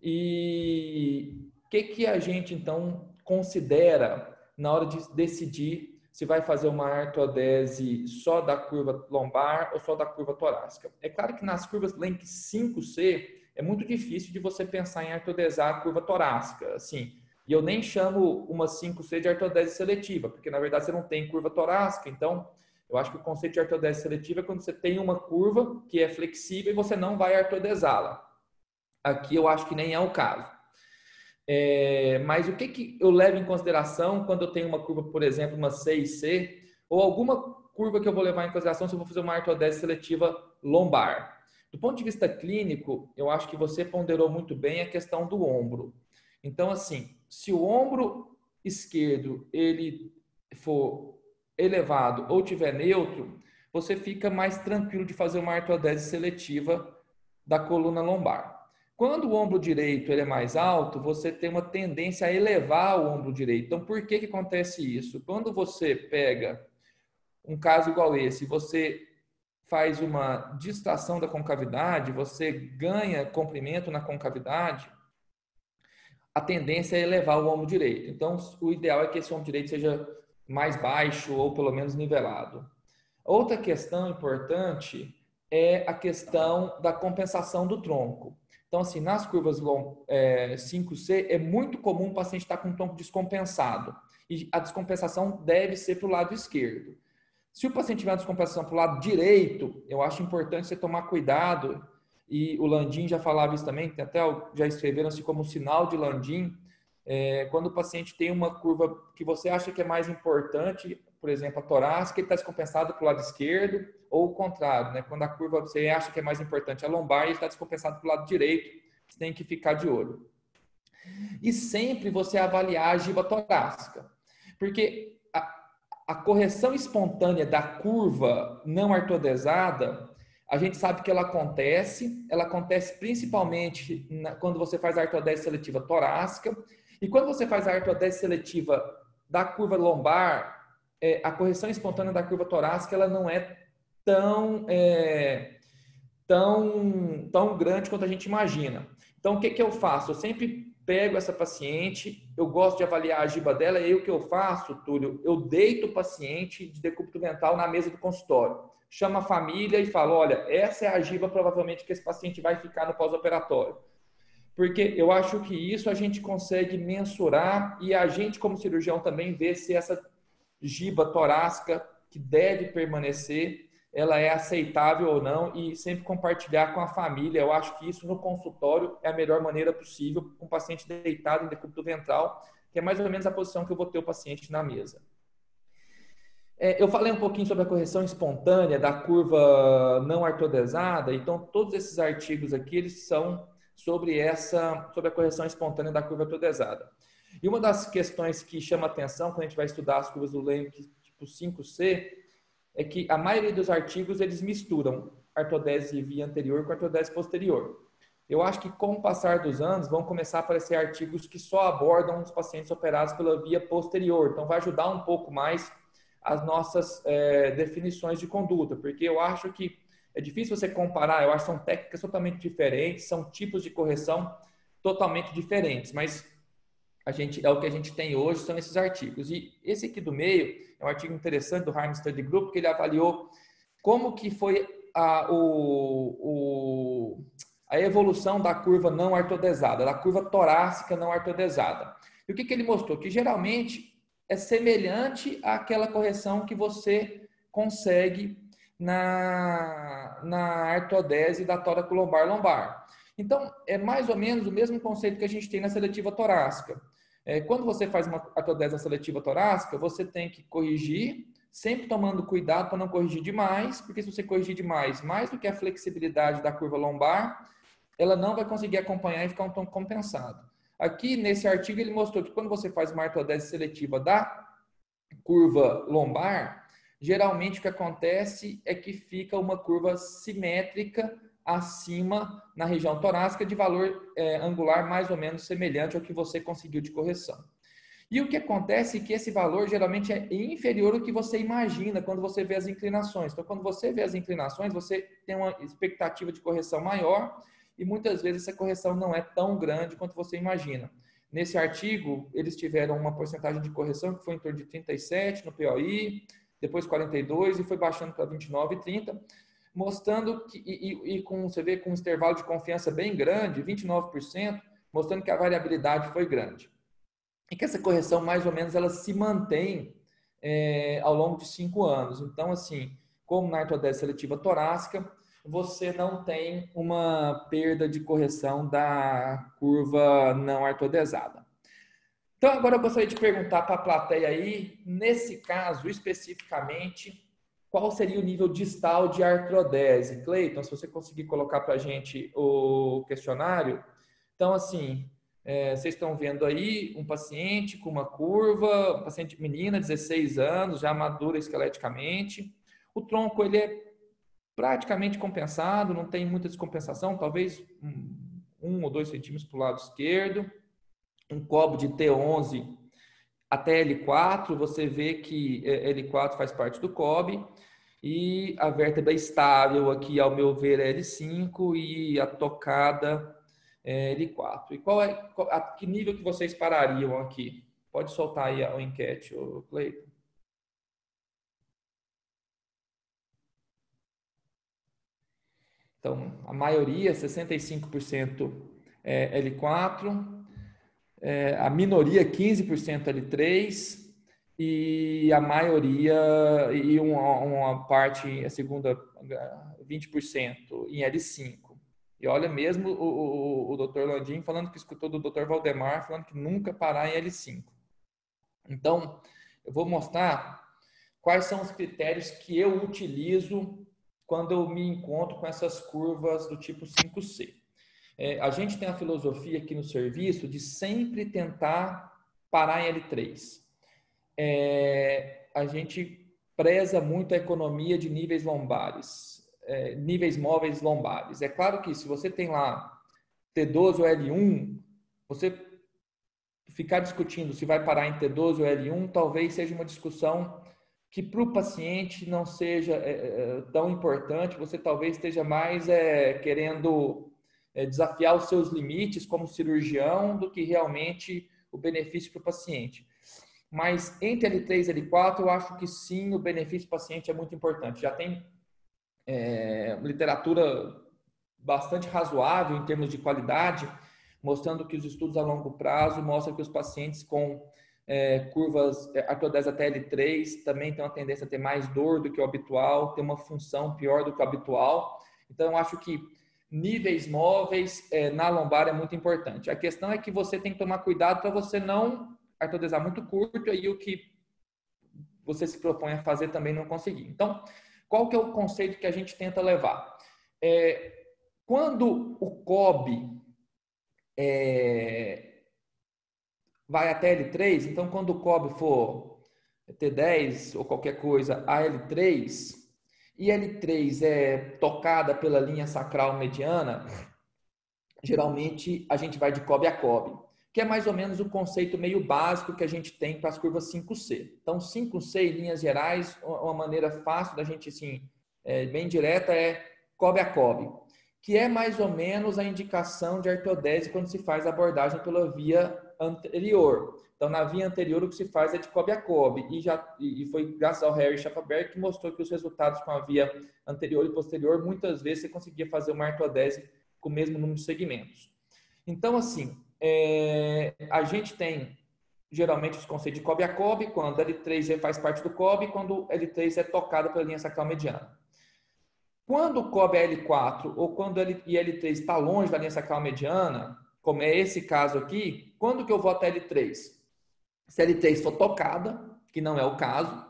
Speaker 3: E o que, que a gente então considera na hora de decidir se vai fazer uma artrodese só da curva lombar ou só da curva torácica? É claro que nas curvas Lenk 5C é muito difícil de você pensar em artrodesar a curva torácica, assim, e eu nem chamo uma 5C de artrodese seletiva, porque na verdade você não tem curva torácica. Então, eu acho que o conceito de artrodese seletiva é quando você tem uma curva que é flexível e você não vai artrodesá-la. Aqui eu acho que nem é o caso. É, mas o que, que eu levo em consideração quando eu tenho uma curva, por exemplo, uma 6C, ou alguma curva que eu vou levar em consideração se eu vou fazer uma artrodese seletiva lombar? Do ponto de vista clínico, eu acho que você ponderou muito bem a questão do ombro. Então, assim, se o ombro esquerdo ele for elevado ou tiver neutro, você fica mais tranquilo de fazer uma artrodese seletiva da coluna lombar. Quando o ombro direito ele é mais alto, você tem uma tendência a elevar o ombro direito. Então, por que, que acontece isso? Quando você pega um caso igual esse, você faz uma distração da concavidade, você ganha comprimento na concavidade, a tendência é elevar o ombro direito. Então, o ideal é que esse ombro direito seja mais baixo ou pelo menos nivelado. Outra questão importante é a questão da compensação do tronco. Então, assim, nas curvas é, 5C, é muito comum o paciente estar com o tronco descompensado. E a descompensação deve ser para o lado esquerdo. Se o paciente tiver uma descompensação para o lado direito, eu acho importante você tomar cuidado e o Landim já falava isso também, até já escreveram-se como sinal de Landim, é, quando o paciente tem uma curva que você acha que é mais importante, por exemplo, a torácica, ele está descompensado para o lado esquerdo, ou o contrário, né? quando a curva você acha que é mais importante a lombar, ele está descompensado para o lado direito, você tem que ficar de olho. E sempre você avaliar a giba torácica, porque a, a correção espontânea da curva não artodesada, a gente sabe que ela acontece, ela acontece principalmente na, quando você faz a artrodese seletiva torácica, e quando você faz a artrodese seletiva da curva lombar, é, a correção espontânea da curva torácica ela não é tão, é, tão, tão grande quanto a gente imagina. Então, o que, que eu faço? Eu sempre pego essa paciente, eu gosto de avaliar a giba dela, e aí o que eu faço, Túlio? Eu deito o paciente de decúbito ventral na mesa do consultório chama a família e fala: olha, essa é a giba provavelmente que esse paciente vai ficar no pós-operatório. Porque eu acho que isso a gente consegue mensurar e a gente, como cirurgião, também vê se essa giba torácica que deve permanecer, ela é aceitável ou não e sempre compartilhar com a família. Eu acho que isso no consultório é a melhor maneira possível com o paciente deitado em decúbito ventral, que é mais ou menos a posição que eu vou ter o paciente na mesa. É, eu falei um pouquinho sobre a correção espontânea da curva não artodesada, então todos esses artigos aqui eles são sobre essa sobre a correção espontânea da curva artodesada. E uma das questões que chama atenção quando a gente vai estudar as curvas do Lenk tipo 5C é que a maioria dos artigos eles misturam artodese via anterior com artodese posterior. Eu acho que com o passar dos anos vão começar a aparecer artigos que só abordam os pacientes operados pela via posterior, então vai ajudar um pouco mais as nossas é, definições de conduta, porque eu acho que é difícil você comparar, eu acho que são técnicas totalmente diferentes, são tipos de correção totalmente diferentes, mas a gente é o que a gente tem hoje são esses artigos. E esse aqui do meio é um artigo interessante do Harm Study Group que ele avaliou como que foi a, o, o, a evolução da curva não artodesada, da curva torácica não artodesada. E o que, que ele mostrou? Que geralmente é semelhante àquela correção que você consegue na, na artrodese da tóraco lombar lombar. Então, é mais ou menos o mesmo conceito que a gente tem na seletiva torácica. É, quando você faz uma artrodese seletiva torácica, você tem que corrigir, sempre tomando cuidado para não corrigir demais, porque se você corrigir demais, mais do que a flexibilidade da curva lombar, ela não vai conseguir acompanhar e ficar um tom compensado. Aqui, nesse artigo, ele mostrou que quando você faz uma artrodese seletiva da curva lombar, geralmente o que acontece é que fica uma curva simétrica acima na região torácica de valor é, angular mais ou menos semelhante ao que você conseguiu de correção. E o que acontece é que esse valor geralmente é inferior ao que você imagina quando você vê as inclinações. Então, quando você vê as inclinações, você tem uma expectativa de correção maior e muitas vezes essa correção não é tão grande quanto você imagina. Nesse artigo, eles tiveram uma porcentagem de correção que foi em torno de 37 no POI, depois 42 e foi baixando para 29 e 30 mostrando que, e, e, com, você vê com um intervalo de confiança bem grande, 29%, mostrando que a variabilidade foi grande. E que essa correção, mais ou menos, ela se mantém é, ao longo de cinco anos. Então, assim, como na artrodese seletiva torácica, você não tem uma perda de correção da curva não artrodesada. Então, agora eu gostaria de perguntar para a plateia aí, nesse caso especificamente, qual seria o nível distal de artrodese? Cleiton, se você conseguir colocar para a gente o questionário. Então, assim, é, vocês estão vendo aí um paciente com uma curva, paciente menina, 16 anos, já madura esqueleticamente. O tronco, ele é praticamente compensado, não tem muita descompensação, talvez um, um ou dois centímetros para o lado esquerdo. Um cobo de T11 até L4, você vê que é, L4 faz parte do COB e a vértebra estável aqui, ao meu ver, é L5 e a tocada é L4. E qual é a que nível que vocês parariam aqui? Pode soltar aí a enquete, Cleiton. Então, a maioria, 65% é L4, é, a minoria 15% L3 e a maioria e uma, uma parte, a segunda 20% em L5. E olha mesmo o, o, o Dr. Landim falando que escutou do Dr. Valdemar falando que nunca parar em L5. Então, eu vou mostrar quais são os critérios que eu utilizo quando eu me encontro com essas curvas do tipo 5C. É, a gente tem a filosofia aqui no serviço de sempre tentar parar em L3. É, a gente preza muito a economia de níveis lombares, é, níveis móveis lombares. É claro que se você tem lá T12 ou L1, você ficar discutindo se vai parar em T12 ou L1 talvez seja uma discussão que para o paciente não seja é, é, tão importante, você talvez esteja mais é, querendo é, desafiar os seus limites como cirurgião do que realmente o benefício para o paciente. Mas entre L3 e L4, eu acho que sim, o benefício para o paciente é muito importante. Já tem é, literatura bastante razoável em termos de qualidade, mostrando que os estudos a longo prazo mostram que os pacientes com é, curvas é, artrodese até L3 também têm uma tendência a ter mais dor do que o habitual, ter uma função pior do que o habitual. Então, eu acho que níveis móveis é, na lombar é muito importante. A questão é que você tem que tomar cuidado para você não artrodesar muito curto e o que você se propõe a fazer também não conseguir. Então, qual que é o conceito que a gente tenta levar? É, quando o COB é, vai até L3, então quando o COB for T10 ou qualquer coisa a L3, e L3 é tocada pela linha sacral mediana, geralmente a gente vai de COB a COB, que é mais ou menos o conceito meio básico que a gente tem para as curvas 5C. Então, 5C, em linhas gerais, uma maneira fácil da gente, assim, é, bem direta, é COB a COB, que é mais ou menos a indicação de artrodese quando se faz a abordagem pela via anterior. Então, na via anterior, o que se faz é de cobre a cobre. E, já, e foi graças ao Harry Schafferberg que mostrou que os resultados com a via anterior e posterior, muitas vezes você conseguia fazer uma artrodese com o mesmo número de segmentos. Então, assim, é, a gente tem geralmente os conceitos de cobre a cobre, quando L3 faz parte do cobre, quando L3 é tocado pela linha sacral mediana. Quando o cobre é L4 ou quando L, e L3 está longe da linha sacral mediana, como é esse caso aqui, quando que eu vou até L3? Se L3 for tocada, que não é o caso,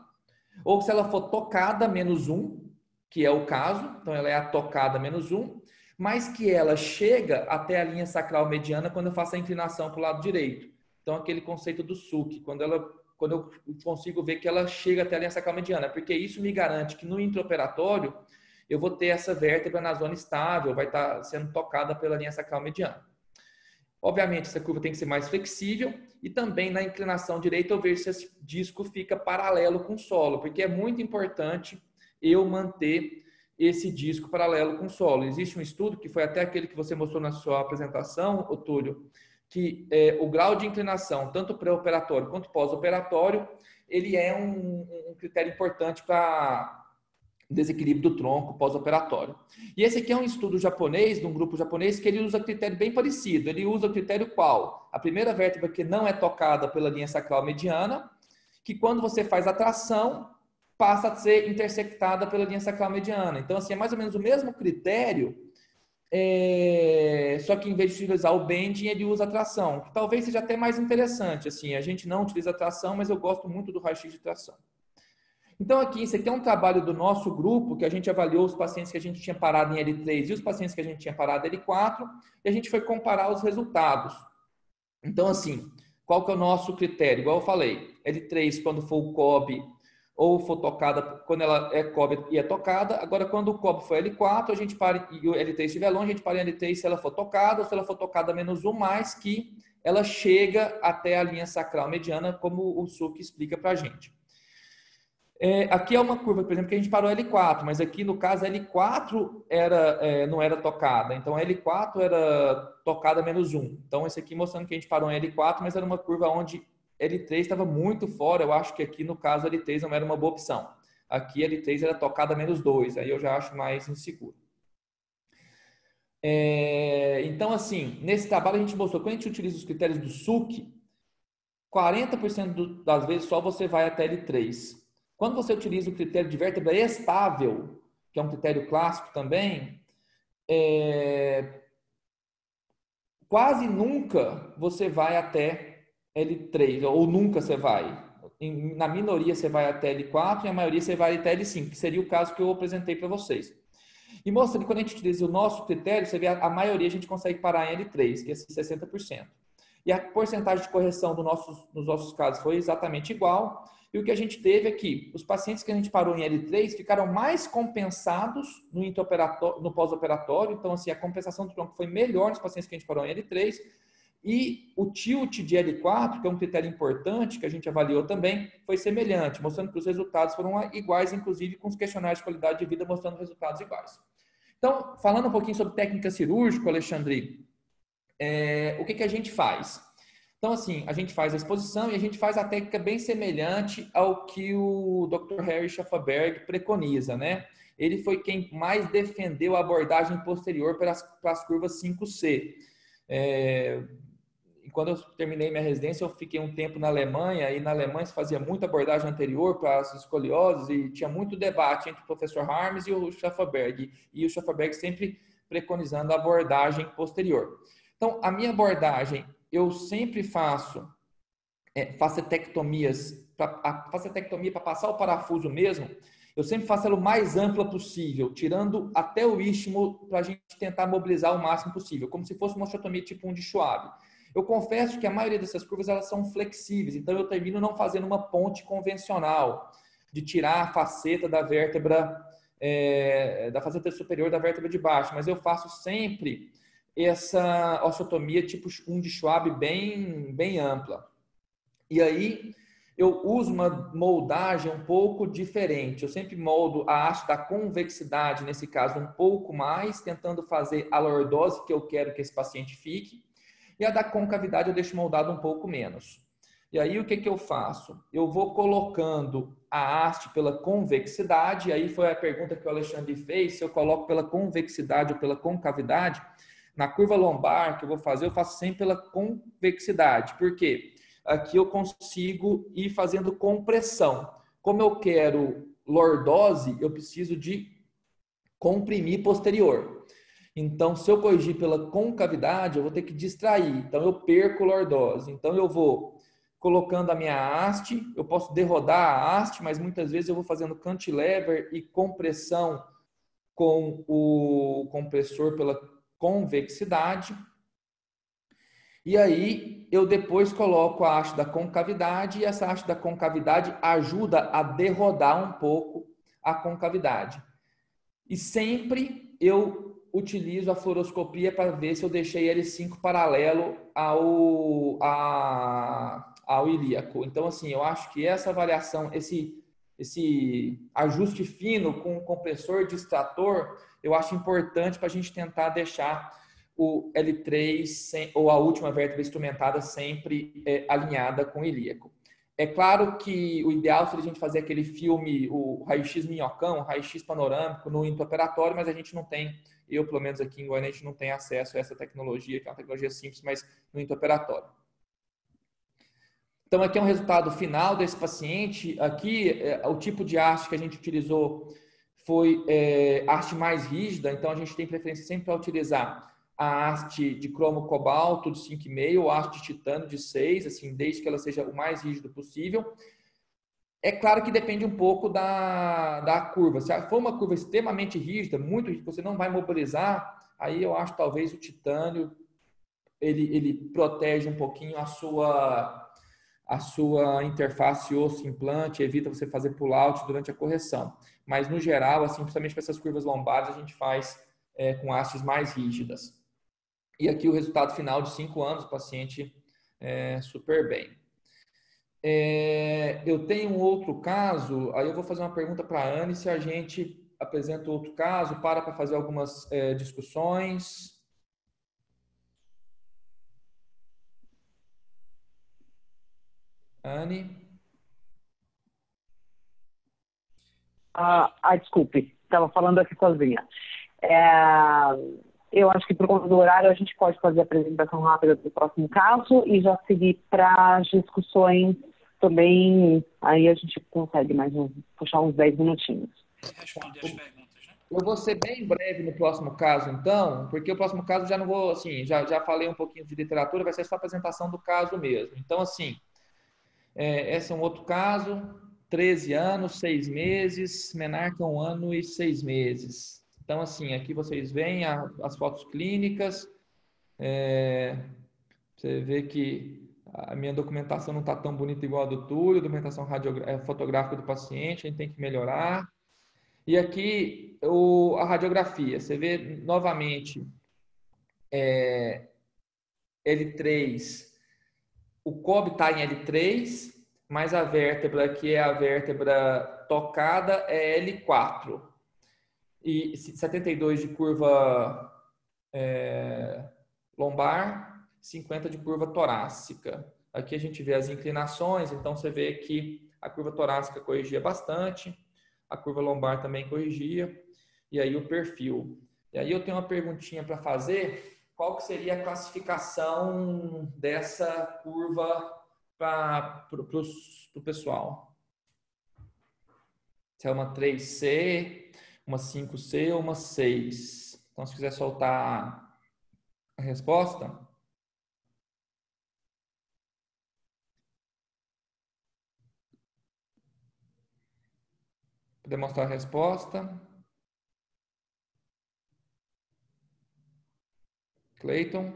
Speaker 3: ou se ela for tocada menos 1, que é o caso, então ela é a tocada menos 1, mas que ela chega até a linha sacral mediana quando eu faço a inclinação para o lado direito. Então, aquele conceito do SUC, quando, ela, quando eu consigo ver que ela chega até a linha sacral mediana, porque isso me garante que no intraoperatório eu vou ter essa vértebra na zona estável, vai estar sendo tocada pela linha sacral mediana. Obviamente, essa curva tem que ser mais flexível e também na inclinação direita eu vejo se esse disco fica paralelo com o solo, porque é muito importante eu manter esse disco paralelo com o solo. Existe um estudo, que foi até aquele que você mostrou na sua apresentação, Otúlio, que é, o grau de inclinação, tanto pré-operatório quanto pós-operatório, ele é um, um critério importante para desequilíbrio do tronco pós-operatório. E esse aqui é um estudo japonês, de um grupo japonês, que ele usa critério bem parecido. Ele usa o critério qual? A primeira vértebra que não é tocada pela linha sacral mediana, que quando você faz a tração, passa a ser intersectada pela linha sacral mediana. Então, assim, é mais ou menos o mesmo critério, é... só que em vez de utilizar o bending, ele usa a tração, que talvez seja até mais interessante. Assim, a gente não utiliza a tração, mas eu gosto muito do raio-x de tração. Então, aqui, esse aqui é um trabalho do nosso grupo, que a gente avaliou os pacientes que a gente tinha parado em L3 e os pacientes que a gente tinha parado em L4, e a gente foi comparar os resultados. Então, assim, qual que é o nosso critério? Igual eu falei, L3, quando for o COB ou for tocada, quando ela é COB e é tocada. Agora, quando o COB for L4, a gente para, e o L3 estiver longe, a gente para em L3 se ela for tocada, ou se ela for tocada menos 1, mais que ela chega até a linha sacral mediana, como o SUC explica para a gente. É, aqui é uma curva, por exemplo, que a gente parou L4, mas aqui no caso L4 era, é, não era tocada, então L4 era tocada menos 1. Então esse aqui mostrando que a gente parou em L4, mas era uma curva onde L3 estava muito fora, eu acho que aqui no caso L3 não era uma boa opção. Aqui L3 era tocada menos 2, aí eu já acho mais inseguro. É, então, assim, nesse trabalho a gente mostrou, quando a gente utiliza os critérios do SUC, 40% das vezes só você vai até L3. Quando você utiliza o critério de vértebra estável, que é um critério clássico também, é, quase nunca você vai até L3, ou nunca você vai. Na minoria você vai até L4 e a maioria você vai até L5, que seria o caso que eu apresentei para vocês. E mostra que quando a gente utiliza o nosso critério, você vê a, maioria a gente consegue parar em L3, que é 60%. E a porcentagem de correção do nos nossos casos foi exatamente igual. E o que a gente teve aqui, os pacientes que a gente parou em L3 ficaram mais compensados no, no pós-operatório, então assim, a compensação do tronco foi melhor nos pacientes que a gente parou em L3, e o tilt de L4, que é um critério importante que a gente avaliou também, foi semelhante, mostrando que os resultados foram iguais, inclusive com os questionários de qualidade de vida mostrando resultados iguais. Então, falando um pouquinho sobre técnica cirúrgica, Alexandre, é, o que, que a gente faz? Então, assim, a gente faz a exposição e a gente faz a técnica bem semelhante ao que o Dr. Harry Schafferberg preconiza, né? Ele foi quem mais defendeu a abordagem posterior para as, curvas 5C. É, quando eu terminei minha residência, eu fiquei um tempo na Alemanha, e na Alemanha se fazia muita abordagem anterior para as escolioses, e tinha muito debate entre o professor Harms e o Schafferberg, e o Schafferberg sempre preconizando a abordagem posterior. Então, a minha abordagem eu sempre faço é, facetectomias, pra, a facetectomia para passar o parafuso mesmo, eu sempre faço ela o mais ampla possível, tirando até o istmo para a gente tentar mobilizar o máximo possível, como se fosse uma osteotomia tipo um de Schwab. Eu confesso que a maioria dessas curvas elas são flexíveis, então eu termino não fazendo uma ponte convencional de tirar a faceta da vértebra é, da faceta superior da vértebra de baixo, mas eu faço sempre essa osteotomia tipo um de Schwab bem, bem ampla. E aí eu uso uma moldagem um pouco diferente. Eu sempre moldo a haste da convexidade, nesse caso, um pouco mais, tentando fazer a lordose que eu quero que esse paciente fique. E a da concavidade eu deixo moldado um pouco menos. E aí o que, que eu faço? Eu vou colocando a haste pela convexidade, aí foi a pergunta que o Alexandre fez, se eu coloco pela convexidade ou pela concavidade. Na curva lombar que eu vou fazer, eu faço sempre pela convexidade. Por quê? Aqui eu consigo ir fazendo compressão. Como eu quero lordose, eu preciso de comprimir posterior. Então, se eu corrigir pela concavidade, eu vou ter que distrair. Então, eu perco lordose. Então, eu vou colocando a minha haste, eu posso derrodar a haste, mas muitas vezes eu vou fazendo cantilever e compressão com o compressor pela convexidade. E aí eu depois coloco a haste da concavidade e essa haste da concavidade ajuda a derrodar um pouco a concavidade. E sempre eu utilizo a fluoroscopia para ver se eu deixei L5 paralelo ao, a, ao ilíaco. Então, assim, eu acho que essa avaliação, esse, esse ajuste fino com compressor de extrator, eu acho importante para a gente tentar deixar o L3 sem, ou a última vértebra instrumentada sempre é, alinhada com o ilíaco. É claro que o ideal seria a gente fazer aquele filme, o raio-x minhocão, raio-x panorâmico no intraoperatório, mas a gente não tem eu, pelo menos aqui em Goiânia, a gente não tem acesso a essa tecnologia, que é uma tecnologia simples, mas no intraoperatório. Então, aqui é um resultado final desse paciente. Aqui, é, o tipo de haste que a gente utilizou foi é, mais rígida, então a gente tem preferência sempre para utilizar a haste de cromo cobalto de 5,5 ou haste de titânio de 6, assim, desde que ela seja o mais rígido possível. É claro que depende um pouco da, da curva. Se for uma curva extremamente rígida, muito rígida, você não vai mobilizar, aí eu acho talvez o titânio ele, ele protege um pouquinho a sua, a sua interface osso-implante, evita você fazer pull-out durante a correção. Mas, no geral, assim, principalmente para essas curvas lombares, a gente faz é, com hastes mais rígidas. E aqui o resultado final de cinco anos, o paciente é, super bem. É, eu tenho um outro caso, aí eu vou fazer uma pergunta para a Anne se a gente apresenta outro caso, para para fazer algumas é, discussões. Anne?
Speaker 1: Ah, ah desculpe, estava falando aqui sozinha. É, eu acho que por conta do horário a gente pode fazer a apresentação rápida do próximo caso e já seguir para as discussões também aí a gente consegue mais um, puxar uns 10 minutinhos.
Speaker 3: Responder as perguntas, né? Eu vou ser bem breve no próximo caso, então, porque o próximo caso já não vou, assim, já, já falei um pouquinho de literatura, vai ser só a apresentação do caso mesmo. Então, assim, é, esse é um outro caso, 13 anos, 6 meses, menarca um ano e 6 meses. Então, assim, aqui vocês veem a, as fotos clínicas, é, você vê que a minha documentação não está tão bonita igual a do Túlio, documentação é, fotográfica do paciente, a gente tem que melhorar. E aqui o, a radiografia, você vê novamente é, L3, o COB está em L3, mas a vértebra que é a vértebra tocada é L4. E 72 de curva é, lombar, 50 de curva torácica. Aqui a gente vê as inclinações, então você vê que a curva torácica corrigia bastante, a curva lombar também corrigia, e aí o perfil. E aí eu tenho uma perguntinha para fazer, qual que seria a classificação dessa curva para o pessoal? Se é uma 3C, uma 5C ou uma 6? Então, se quiser soltar a resposta. Poder mostrar a resposta. Clayton.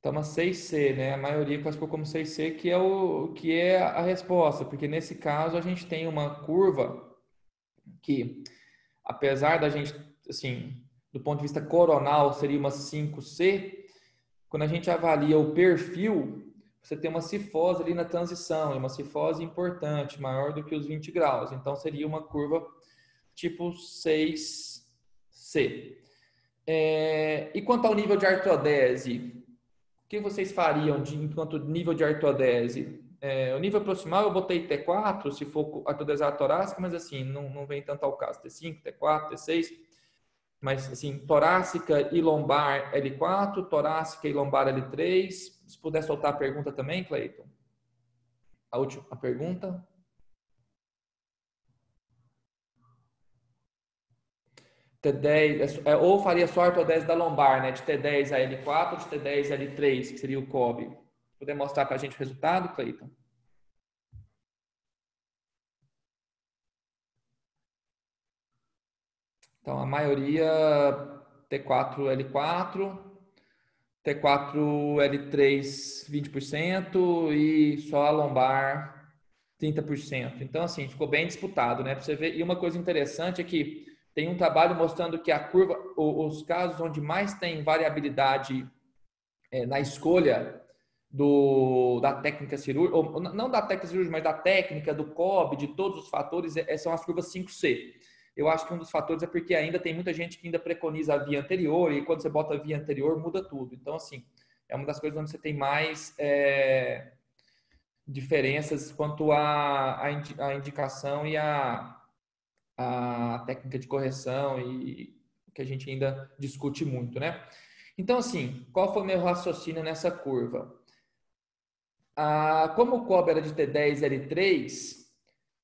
Speaker 3: Então, uma 6C, né? A maioria classificou como 6C, que é, o, que é a resposta, porque nesse caso a gente tem uma curva que, apesar da gente, assim, do ponto de vista coronal, seria uma 5C, quando a gente avalia o perfil, você tem uma cifose ali na transição, uma cifose importante, maior do que os 20 graus. Então, seria uma curva tipo 6C. É, e quanto ao nível de artrodese, o que vocês fariam de, enquanto nível de artrodese? É, o nível proximal eu botei T4, se for artrodesar torácica, mas assim, não, não vem tanto ao caso. T5, T4, T6. Mas assim, torácica e lombar L4, torácica e lombar L3, se puder soltar a pergunta também, Cleiton. A última a pergunta. T10, é, ou faria só ortodese da lombar, né? De T10 a L4 ou de T10 a L3, que seria o COB. Poder mostrar para a gente o resultado, Cleiton? Então, a maioria T4L4, T4L3 20% e só a lombar 30%. Então, assim, ficou bem disputado, né? Para você ver. E uma coisa interessante é que tem um trabalho mostrando que a curva, os casos onde mais tem variabilidade é, na escolha do, da técnica cirúrgica, ou não da técnica cirúrgica, mas da técnica, do COB, de todos os fatores, é, são as curvas 5C. Eu acho que um dos fatores é porque ainda tem muita gente que ainda preconiza a via anterior e quando você bota a via anterior muda tudo. Então, assim, é uma das coisas onde você tem mais é, diferenças quanto à indicação e a, a técnica de correção e que a gente ainda discute muito, né? Então, assim, qual foi o meu raciocínio nessa curva? Ah, como o COB era de T10 L3,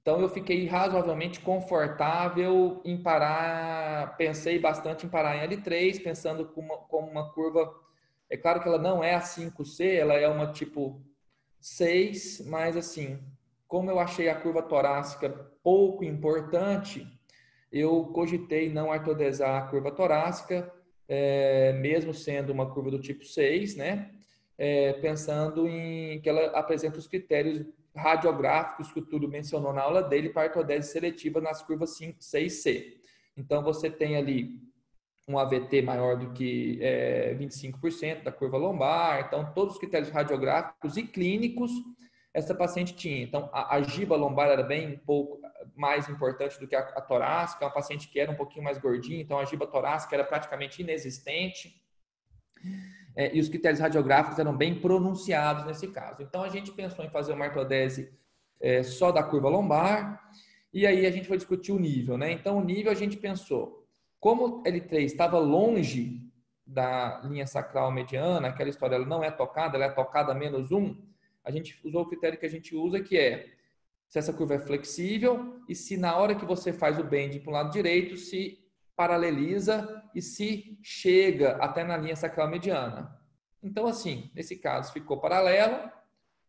Speaker 3: então eu fiquei razoavelmente confortável em parar, pensei bastante em parar em L3, pensando como uma, uma curva, é claro que ela não é a 5C, ela é uma tipo 6, mas assim, como eu achei a curva torácica pouco importante, eu cogitei não artodesar a curva torácica, é, mesmo sendo uma curva do tipo 6, né? É, pensando em que ela apresenta os critérios radiográficos que o Túlio mencionou na aula dele para artrodese seletiva nas curvas 5, 6C. Então, você tem ali um AVT maior do que é, 25% da curva lombar, então todos os critérios radiográficos e clínicos essa paciente tinha. Então, a, a giba lombar era bem pouco mais importante do que a, a torácica, uma paciente que era um pouquinho mais gordinha, então a giba torácica era praticamente inexistente é, e os critérios radiográficos eram bem pronunciados nesse caso. Então a gente pensou em fazer uma artrodese é, só da curva lombar e aí a gente foi discutir o nível, né? Então o nível a gente pensou, como L3 estava longe da linha sacral mediana, aquela história ela não é tocada, ela é tocada menos um, a gente usou o critério que a gente usa que é se essa curva é flexível e se na hora que você faz o bending para o lado direito, se paraleliza e se chega até na linha sacral mediana. Então, assim, nesse caso ficou paralelo,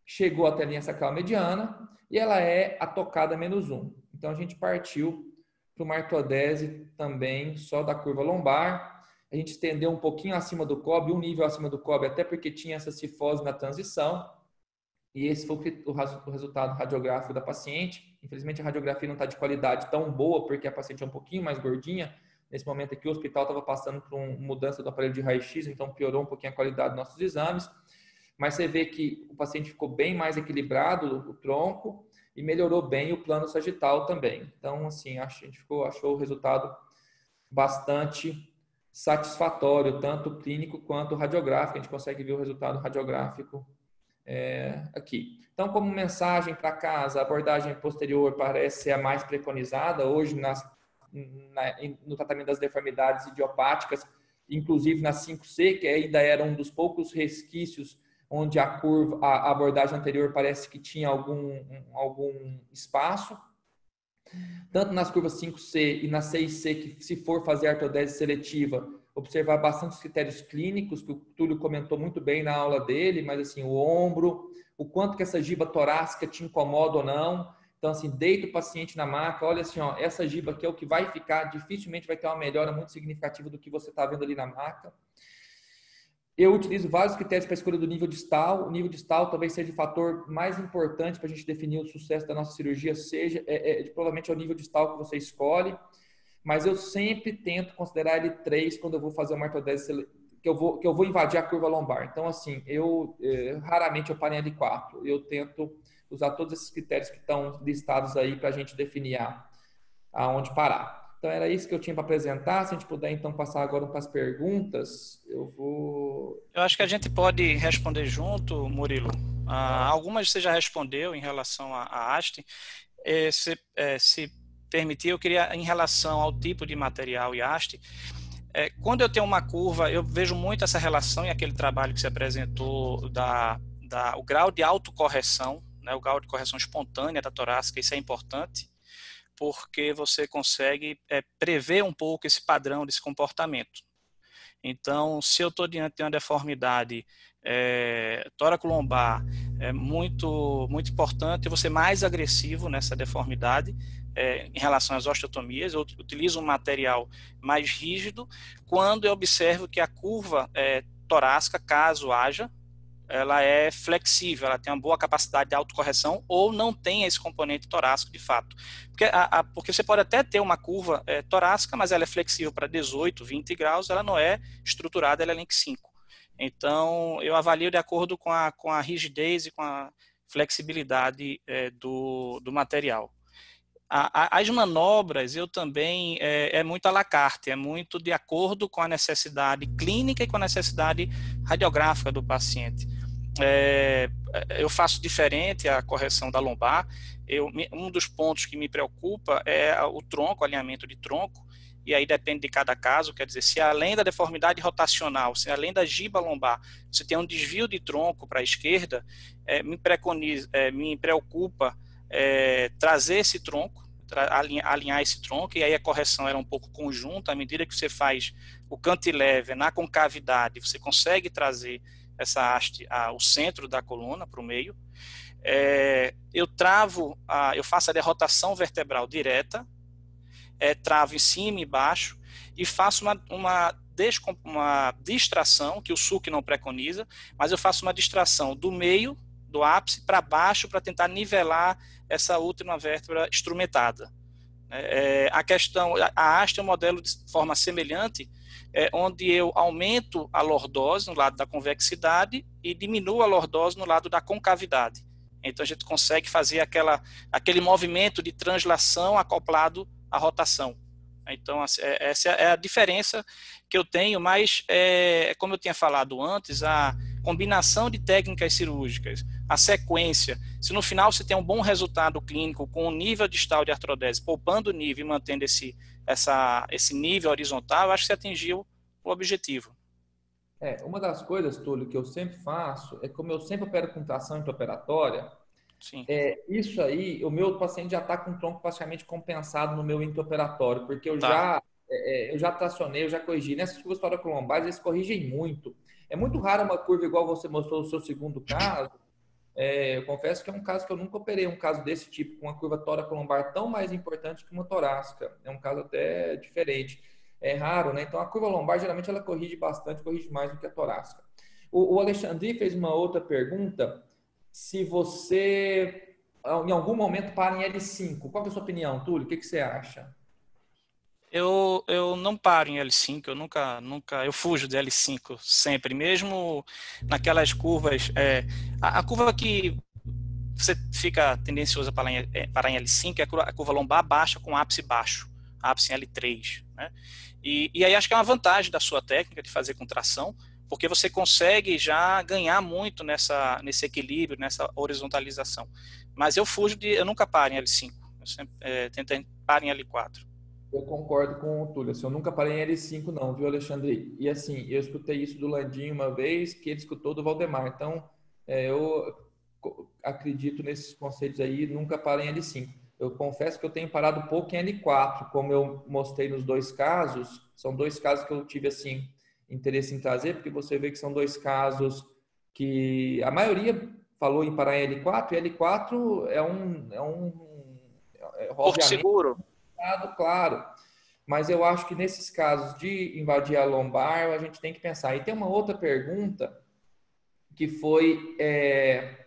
Speaker 3: chegou até a linha sacral mediana e ela é a tocada menos um. Então, a gente partiu para uma artrodese também só da curva lombar. A gente estendeu um pouquinho acima do COB, um nível acima do COB, até porque tinha essa cifose na transição. E esse foi o resultado radiográfico da paciente. Infelizmente, a radiografia não está de qualidade tão boa, porque a paciente é um pouquinho mais gordinha, Nesse momento aqui, o hospital estava passando por uma mudança do aparelho de raio-x, então piorou um pouquinho a qualidade dos nossos exames. Mas você vê que o paciente ficou bem mais equilibrado, o tronco, e melhorou bem o plano sagital também. Então, assim, a gente ficou, achou o resultado bastante satisfatório, tanto clínico quanto radiográfico. A gente consegue ver o resultado radiográfico é, aqui. Então, como mensagem para casa, a abordagem posterior parece ser a mais preconizada. Hoje, nas na, no tratamento das deformidades idiopáticas, inclusive na 5C, que ainda era um dos poucos resquícios onde a curva, a abordagem anterior parece que tinha algum, algum espaço. Tanto nas curvas 5C e na 6C, que se for fazer artrodese seletiva, observar bastante os critérios clínicos, que o Túlio comentou muito bem na aula dele, mas assim, o ombro, o quanto que essa giba torácica te incomoda ou não, então, assim, deita o paciente na maca, olha assim, ó, essa giba aqui é o que vai ficar, dificilmente vai ter uma melhora muito significativa do que você está vendo ali na maca. Eu utilizo vários critérios para a escolha do nível distal. O nível distal talvez seja o fator mais importante para a gente definir o sucesso da nossa cirurgia, seja, é, é, provavelmente é o nível distal que você escolhe, mas eu sempre tento considerar ele 3 quando eu vou fazer uma ortodese que eu vou, que eu vou invadir a curva lombar. Então, assim, eu é, raramente eu paro em L4. Eu tento usar todos esses critérios que estão listados aí para a gente definir a, aonde parar. Então era isso que eu tinha para apresentar. Se a gente puder então passar agora para as perguntas, eu vou.
Speaker 2: Eu acho que a gente pode responder junto, Murilo. Ah, algumas você já respondeu em relação à haste. É, se, é, se permitir, eu queria em relação ao tipo de material e haste. É, quando eu tenho uma curva, eu vejo muito essa relação em aquele trabalho que você apresentou da, da o grau de autocorreção né, o grau de correção espontânea da torácica, isso é importante, porque você consegue é, prever um pouco esse padrão desse comportamento. Então, se eu estou diante de uma deformidade é, tóraco-lombar é muito, muito importante, você mais agressivo nessa deformidade é, em relação às osteotomias, eu utilizo um material mais rígido quando eu observo que a curva é, torácica, caso haja, ela é flexível, ela tem uma boa capacidade de autocorreção ou não tem esse componente torácico de fato. Porque, a, a, porque você pode até ter uma curva é, torácica, mas ela é flexível para 18, 20 graus, ela não é estruturada, ela é link 5. Então, eu avalio de acordo com a, com a rigidez e com a flexibilidade é, do, do material. A, a, as manobras, eu também, é, é muito à la carte, é muito de acordo com a necessidade clínica e com a necessidade radiográfica do paciente. É, eu faço diferente a correção da lombar. Eu, um dos pontos que me preocupa é o tronco, o alinhamento de tronco, e aí depende de cada caso, quer dizer, se além da deformidade rotacional, se além da giba lombar, você tem um desvio de tronco para a esquerda, é, me, preconiza, é, me preocupa é, trazer esse tronco, alinhar, alinhar, esse tronco, e aí a correção era um pouco conjunta, à medida que você faz o cantilever na concavidade, você consegue trazer essa haste, a, o centro da coluna para o meio. É, eu travo, a, eu faço a derrotação vertebral direta, é, travo em cima e baixo, e faço uma, uma, uma distração, que o SUC não preconiza, mas eu faço uma distração do meio do ápice para baixo para tentar nivelar essa última vértebra instrumentada. É, é, a questão, a haste é um modelo de forma semelhante, é, onde eu aumento a lordose no lado da convexidade e diminuo a lordose no lado da concavidade. Então a gente consegue fazer aquela, aquele movimento de translação acoplado à rotação. Então é, essa é a diferença que eu tenho, mas é, como eu tinha falado antes, a combinação de técnicas cirúrgicas, a sequência, se no final você tem um bom resultado clínico com o nível distal de artrodese, poupando o nível e mantendo esse, essa, esse nível horizontal, eu acho que você atingiu o objetivo.
Speaker 3: É, uma das coisas, Túlio, que eu sempre faço é como eu sempre opero com tração intraoperatória, Sim. É, isso aí, o meu paciente já está com o tronco praticamente compensado no meu intraoperatório, porque eu tá. já é, é, eu já tracionei, eu já corrigi. Nessas curvas toracolombares, eles corrigem muito. É muito raro uma curva igual você mostrou no seu segundo caso. É, eu confesso que é um caso que eu nunca operei, um caso desse tipo, com uma curva toracolombar tão mais importante que uma torácica. É um caso até diferente. É raro, né? Então, a curva lombar, geralmente, ela corrige bastante, corrige mais do que a torácica. O, o Alexandre fez uma outra pergunta. Se você, em algum momento, para em L5, qual é a sua opinião, Túlio? O que, que você acha?
Speaker 2: Eu, eu não paro em L5, eu nunca, nunca, eu fujo de L5 sempre, mesmo naquelas curvas, é, a, a, curva que você fica tendencioso a parar em, é, parar em L5 é a curva, a curva, lombar baixa com ápice baixo, ápice em L3, né? E, e aí acho que é uma vantagem da sua técnica de fazer contração, porque você consegue já ganhar muito nessa, nesse equilíbrio, nessa horizontalização. Mas eu fujo de, eu nunca paro em L5, eu sempre é, tento parar em L4.
Speaker 3: Eu concordo com o Túlio. Assim, eu nunca parei em L5, não, viu, Alexandre? E assim, eu escutei isso do Landinho uma vez, que ele escutou do Valdemar. Então, é, eu acredito nesses conceitos aí, nunca parei em L5. Eu confesso que eu tenho parado pouco em L4, como eu mostrei nos dois casos. São dois casos que eu tive, assim, interesse em trazer, porque você vê que são dois casos que a maioria falou em parar em L4, e L4 é um. É um
Speaker 2: é, Porto seguro
Speaker 3: claro. Mas eu acho que nesses casos de invadir a lombar, a gente tem que pensar. E tem uma outra pergunta que foi é,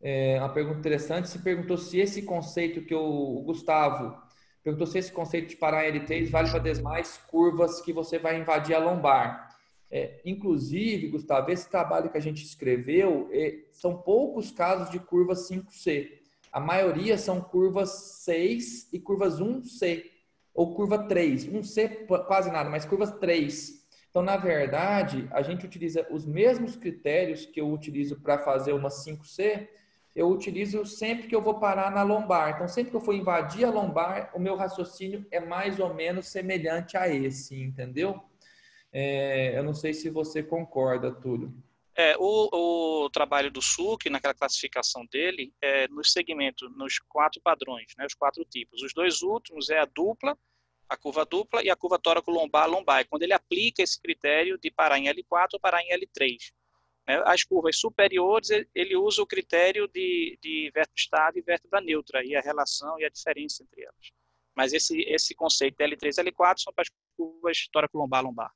Speaker 3: é, uma pergunta interessante. Se perguntou se esse conceito que o, o Gustavo perguntou se esse conceito de parar em L3 vale para demais curvas que você vai invadir a lombar. É, inclusive, Gustavo, esse trabalho que a gente escreveu é, são poucos casos de curva 5C. A maioria são curvas 6 e curvas 1C, ou curva 3. 1C quase nada, mas curvas 3. Então, na verdade, a gente utiliza os mesmos critérios que eu utilizo para fazer uma 5C, eu utilizo sempre que eu vou parar na lombar. Então, sempre que eu for invadir a lombar, o meu raciocínio é mais ou menos semelhante a esse, entendeu? É, eu não sei se você concorda, Túlio.
Speaker 2: É, o, o trabalho do SUC, naquela classificação dele, é nos segmentos, nos quatro padrões, né, os quatro tipos. Os dois últimos é a dupla, a curva dupla e a curva tóraco-lombar-lombar. Quando ele aplica esse critério de parar em L4 ou parar em L3. Né? As curvas superiores, ele usa o critério de, de vértice estável e vértebra neutra, e a relação e a diferença entre elas. Mas esse, esse conceito de L3 e L4 são para as curvas tóraco-lombar-lombar.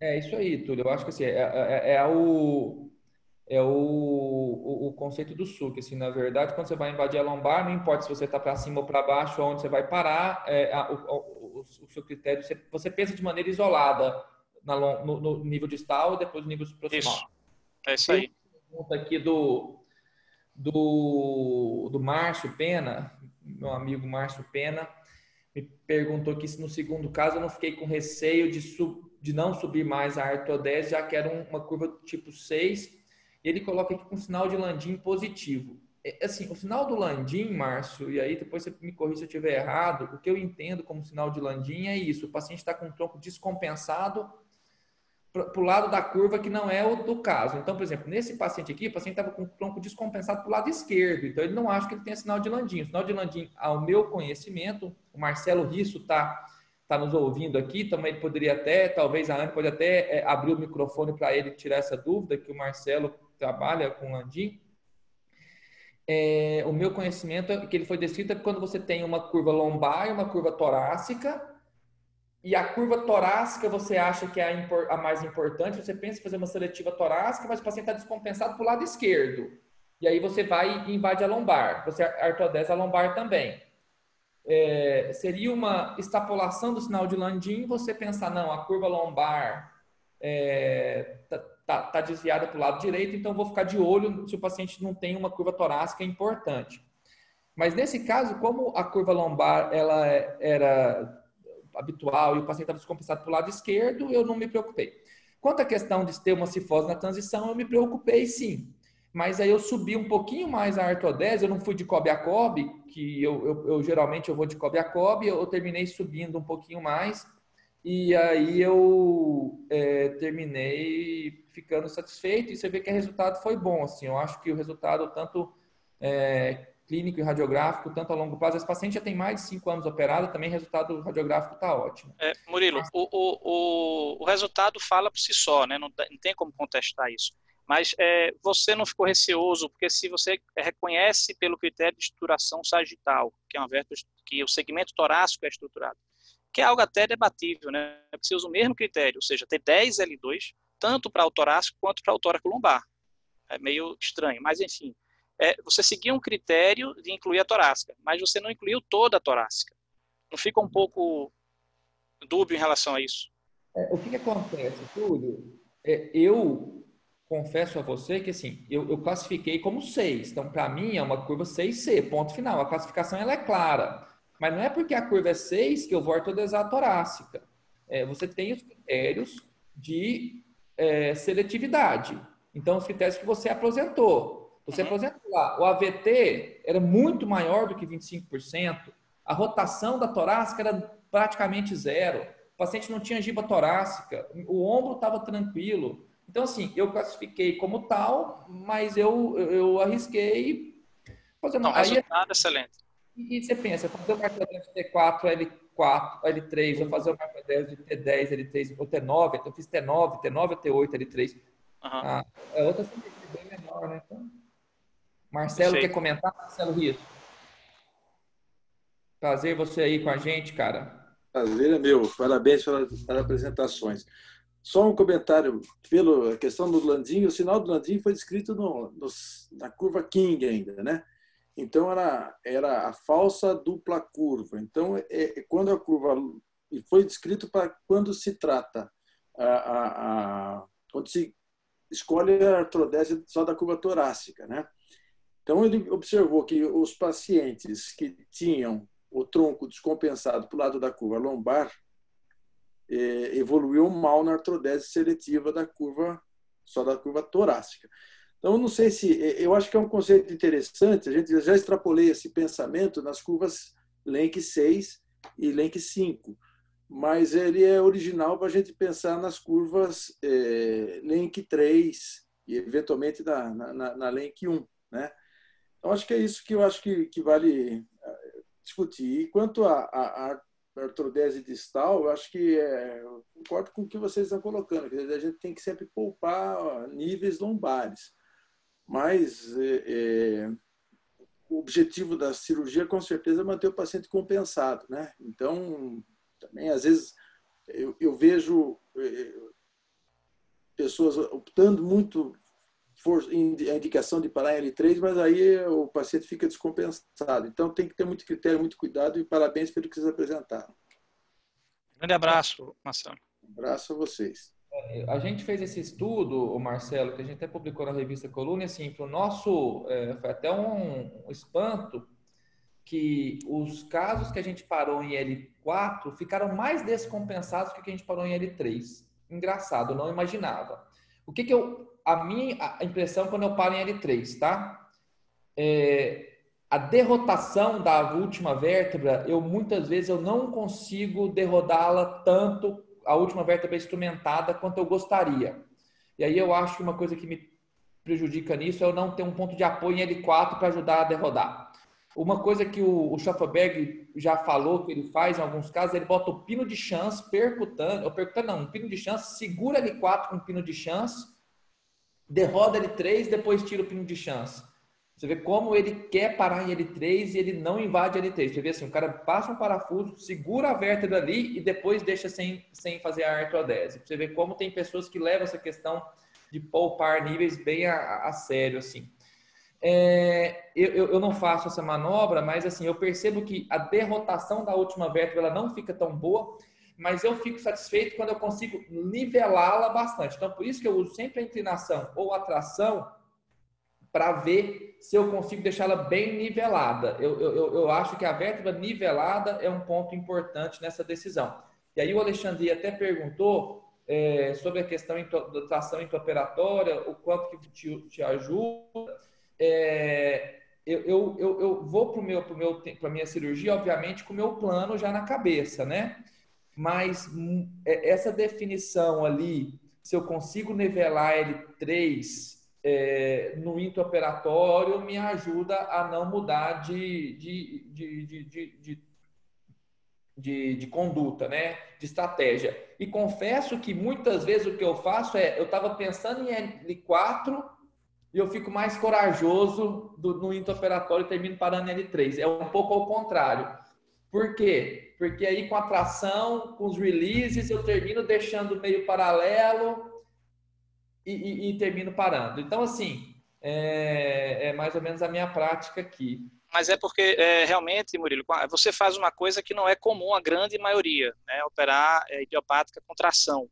Speaker 3: É isso aí, Túlio. Eu acho que assim, é, é, é o, é o, o, o, conceito do SUC. Assim, na verdade, quando você vai invadir a lombar, não importa se você está para cima ou para baixo, onde você vai parar, é, a, o, o, o, seu critério, você, você, pensa de maneira isolada na, no, no, nível distal e depois no nível proximal.
Speaker 2: Isso. É isso aí.
Speaker 3: Pergunta aqui do, do, do Márcio Pena, meu amigo Márcio Pena, me perguntou que se no segundo caso eu não fiquei com receio de sub, de não subir mais a artrodese, já que era uma curva do tipo 6, e ele coloca aqui com sinal de Landim positivo. É, assim, o sinal do Landim, Márcio, e aí depois você me corrija se eu estiver errado, o que eu entendo como sinal de Landim é isso, o paciente está com um tronco descompensado para o lado da curva que não é o do caso. Então, por exemplo, nesse paciente aqui, o paciente estava com o tronco descompensado para o lado esquerdo, então ele não acha que ele tem sinal de Landim. O sinal de Landim, ao meu conhecimento, o Marcelo Risso está está nos ouvindo aqui, também poderia até, talvez a Anne pode até é, abrir o microfone para ele tirar essa dúvida, que o Marcelo trabalha com o Landim. É, o meu conhecimento é que ele foi descrito quando você tem uma curva lombar e uma curva torácica, e a curva torácica você acha que é a, a mais importante, você pensa em fazer uma seletiva torácica, mas o paciente está descompensado para o lado esquerdo. E aí você vai e invade a lombar. Você artrodese a lombar também é, seria uma extrapolação do sinal de Landim você pensar, não, a curva lombar está é, tá, tá desviada para o lado direito, então vou ficar de olho se o paciente não tem uma curva torácica importante. Mas nesse caso, como a curva lombar ela era habitual e o paciente estava descompensado para o lado esquerdo, eu não me preocupei. Quanto à questão de ter uma cifose na transição, eu me preocupei sim. Mas aí eu subi um pouquinho mais a artrodese, eu não fui de cobre a cobre, que eu, eu, eu geralmente eu vou de cobre a cobre, eu terminei subindo um pouquinho mais, e aí eu é, terminei ficando satisfeito, e você vê que o resultado foi bom, assim, eu acho que o resultado tanto é, clínico e radiográfico, tanto a longo prazo, esse paciente já tem mais de cinco anos operado, também o resultado radiográfico está ótimo.
Speaker 2: É, Murilo, o, o, o, resultado fala por si só, né? Não, não tem como contestar isso. Mas é, você não ficou receoso, porque se você reconhece pelo critério de estruturação sagital, que é uma vértebra que o segmento torácico é estruturado, que é algo até debatível, né? Você usa o mesmo critério, ou seja, ter 10 L2, tanto para o torácico quanto para o tóraco lombar. É meio estranho, mas enfim. É, você seguiu um critério de incluir a torácica, mas você não incluiu toda a torácica. Não fica um pouco dúbio em relação a isso?
Speaker 3: É, o que, que acontece, Túlio? É, eu confesso a você que assim, eu, eu classifiquei como 6. Então, para mim, é uma curva 6C, ponto final. A classificação ela é clara. Mas não é porque a curva é 6 que eu vou ortodesar a torácica. É, você tem os critérios de é, seletividade. Então, os critérios que você apresentou. Você uhum. apresentou lá, o AVT era muito maior do que 25%, a rotação da torácica era praticamente zero, o paciente não tinha giba torácica, o ombro estava tranquilo, então, assim, eu classifiquei como tal, mas eu, eu arrisquei
Speaker 2: fazer uma. Não, aí, resultado excelente.
Speaker 3: E, você pensa, fazer uma marcador de T4, L4, L3, ou fazer uma marcador de T10, L3, ou T9, então eu fiz T9, T9 ou T8, L3. Uhum. Ah, é outra bem menor, né? Então, Marcelo, quer comentar? Marcelo Rio. Prazer você aí com a gente, cara.
Speaker 4: Prazer é meu. Parabéns pelas, pelas apresentações. Só um comentário pela questão do Landim. O sinal do Landim foi descrito no, no, na curva King ainda, né? Então era era a falsa dupla curva. Então é, é quando a curva e foi descrito para quando se trata a, a, a, quando se escolhe a artrodese só da curva torácica, né? Então ele observou que os pacientes que tinham o tronco descompensado para o lado da curva lombar é, evoluiu mal na artrodese seletiva da curva, só da curva torácica. Então, não sei se. É, eu acho que é um conceito interessante, a gente já extrapolei esse pensamento nas curvas Lenk 6 e Lenk 5, mas ele é original para a gente pensar nas curvas é, Lenk 3 e eventualmente na, na, na LENC 1. Né? Então, acho que é isso que eu acho que, que vale eh, discutir. E quanto à artrodese distal, eu acho que é, concordo com o que vocês estão colocando. Dizer, a gente tem que sempre poupar níveis lombares. Mas é, é, o objetivo da cirurgia, com certeza, é manter o paciente compensado. Né? Então, também, às vezes, eu, eu vejo é, pessoas optando muito for a indicação de parar em L3, mas aí o paciente fica descompensado. Então tem que ter muito critério, muito cuidado e parabéns pelo que vocês apresentaram.
Speaker 2: Grande abraço, Marcelo.
Speaker 4: Um abraço a vocês.
Speaker 3: A gente fez esse estudo, o Marcelo, que a gente até publicou na revista Coluna, assim, para o nosso, é, foi até um, um espanto que os casos que a gente parou em L4 ficaram mais descompensados que o que a gente parou em L3. Engraçado, não imaginava. O que, que eu a minha impressão quando eu paro em L3, tá? É, a derrotação da última vértebra, eu muitas vezes eu não consigo derrodá-la tanto a última vértebra instrumentada quanto eu gostaria. E aí eu acho que uma coisa que me prejudica nisso é eu não ter um ponto de apoio em L4 para ajudar a derrodar. Uma coisa que o, o Schafferberg já falou que ele faz em alguns casos, ele bota o pino de chance percutando, ou percutando não, um pino de chance, segura L4 com um pino de chance derroda L3, depois tira o pino de chance. Você vê como ele quer parar em L3 e ele não invade L3. Você vê assim, o cara passa um parafuso, segura a vértebra ali e depois deixa sem, sem fazer a artrodese. Você vê como tem pessoas que levam essa questão de poupar níveis bem a, a sério, assim. É, eu, eu não faço essa manobra, mas assim, eu percebo que a derrotação da última vértebra ela não fica tão boa mas eu fico satisfeito quando eu consigo nivelá-la bastante. Então, por isso que eu uso sempre a inclinação ou a tração para ver se eu consigo deixá-la bem nivelada. Eu, eu, eu acho que a vértebra nivelada é um ponto importante nessa decisão. E aí o Alexandre até perguntou é, sobre a questão da tração intraoperatória, o quanto que te, te ajuda. É, eu, eu, eu, eu, vou para meu, meu, a minha cirurgia, obviamente, com o meu plano já na cabeça, né? mas hum, é, essa definição ali, se eu consigo nivelar L3 é, no intraoperatório, me ajuda a não mudar de, de, de, de, de, de conduta, né? de estratégia. E confesso que muitas vezes o que eu faço é, eu estava pensando em L4 e eu fico mais corajoso do, no intraoperatório e termino parando em L3. É um pouco ao contrário. Por quê? Porque aí com a tração, com os releases, eu termino deixando meio paralelo e, e, e termino parando. Então, assim, é, é, mais ou menos a minha prática aqui.
Speaker 2: Mas é porque, é, realmente, Murilo, você faz uma coisa que não é comum à grande maioria, né? operar é, idiopática com tração.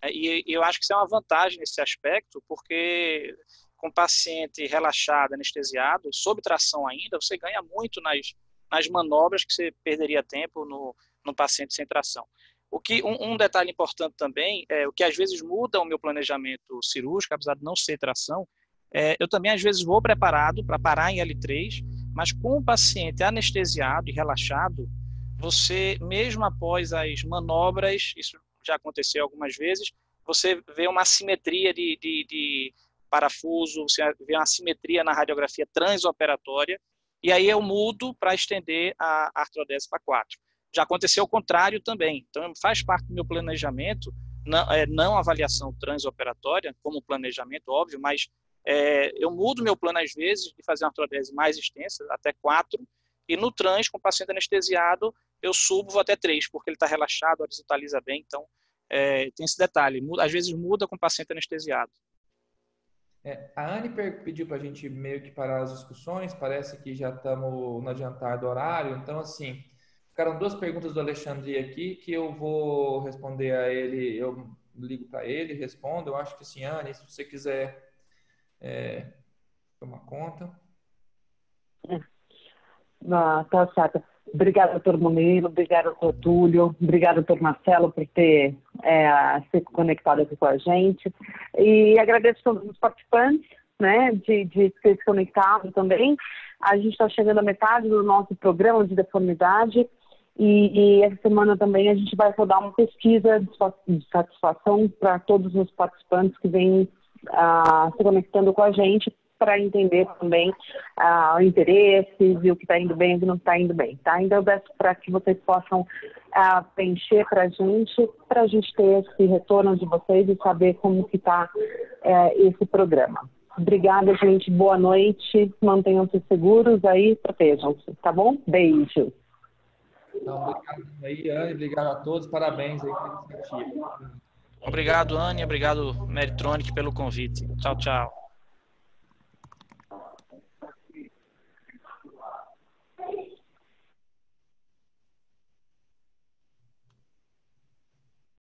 Speaker 2: É, e, e eu acho que isso é uma vantagem nesse aspecto, porque com paciente relaxado, anestesiado, sob tração ainda, você ganha muito nas nas manobras que você perderia tempo no, no paciente sem tração. O que um, um, detalhe importante também é o que às vezes muda o meu planejamento cirúrgico, apesar de não ser tração, é, eu também às vezes vou preparado para parar em L3, mas com o paciente anestesiado e relaxado, você mesmo após as manobras, isso já aconteceu algumas vezes, você vê uma assimetria de, de, de parafuso, você vê uma assimetria na radiografia transoperatória e aí eu mudo para estender a artrodese para 4. Já aconteceu o contrário também. Então, faz parte do meu planejamento, não, é, não avaliação transoperatória, como planejamento, óbvio, mas é, eu mudo meu plano às vezes de fazer uma artrodese mais extensa, até 4, e no trans, com o paciente anestesiado, eu subo, vou até 3, porque ele está relaxado, horizontaliza bem, então é, tem esse detalhe. Às vezes muda com o paciente anestesiado.
Speaker 3: É, a Anne pediu para a gente meio que parar as discussões, parece que já estamos no adiantar do horário, então, assim, ficaram duas perguntas do Alexandre aqui que eu vou responder a ele, eu ligo para ele, respondo. Eu acho que sim, Anne, se você quiser é, tomar conta.
Speaker 1: Ah, tá certo. Obrigada, doutor Moniro, obrigada, doutor Túlio, obrigada, doutor Marcelo, por ter é, se conectado aqui com a gente. E agradeço a todos os participantes, né, de, de ter se conectado também. A gente está chegando à metade do nosso programa de deformidade e, e, essa semana também a gente vai rodar uma pesquisa de satisfação para todos os participantes que vêm uh, se conectando com a gente para entender também uh, interesses e o que está indo bem e o que não está indo bem, tá? Então, eu peço para que vocês possam uh, preencher para a gente, para a gente ter esse retorno de vocês e saber como que está uh, esse programa. Obrigada, gente. Boa noite. Mantenham-se seguros aí, protejam-se, tá bom? Beijo.
Speaker 3: Então, obrigado aí, Anne. Obrigado a todos. Parabéns aí pela
Speaker 2: iniciativa. Obrigado, Anne. Obrigado, Meritronic, pelo convite. Tchau, tchau.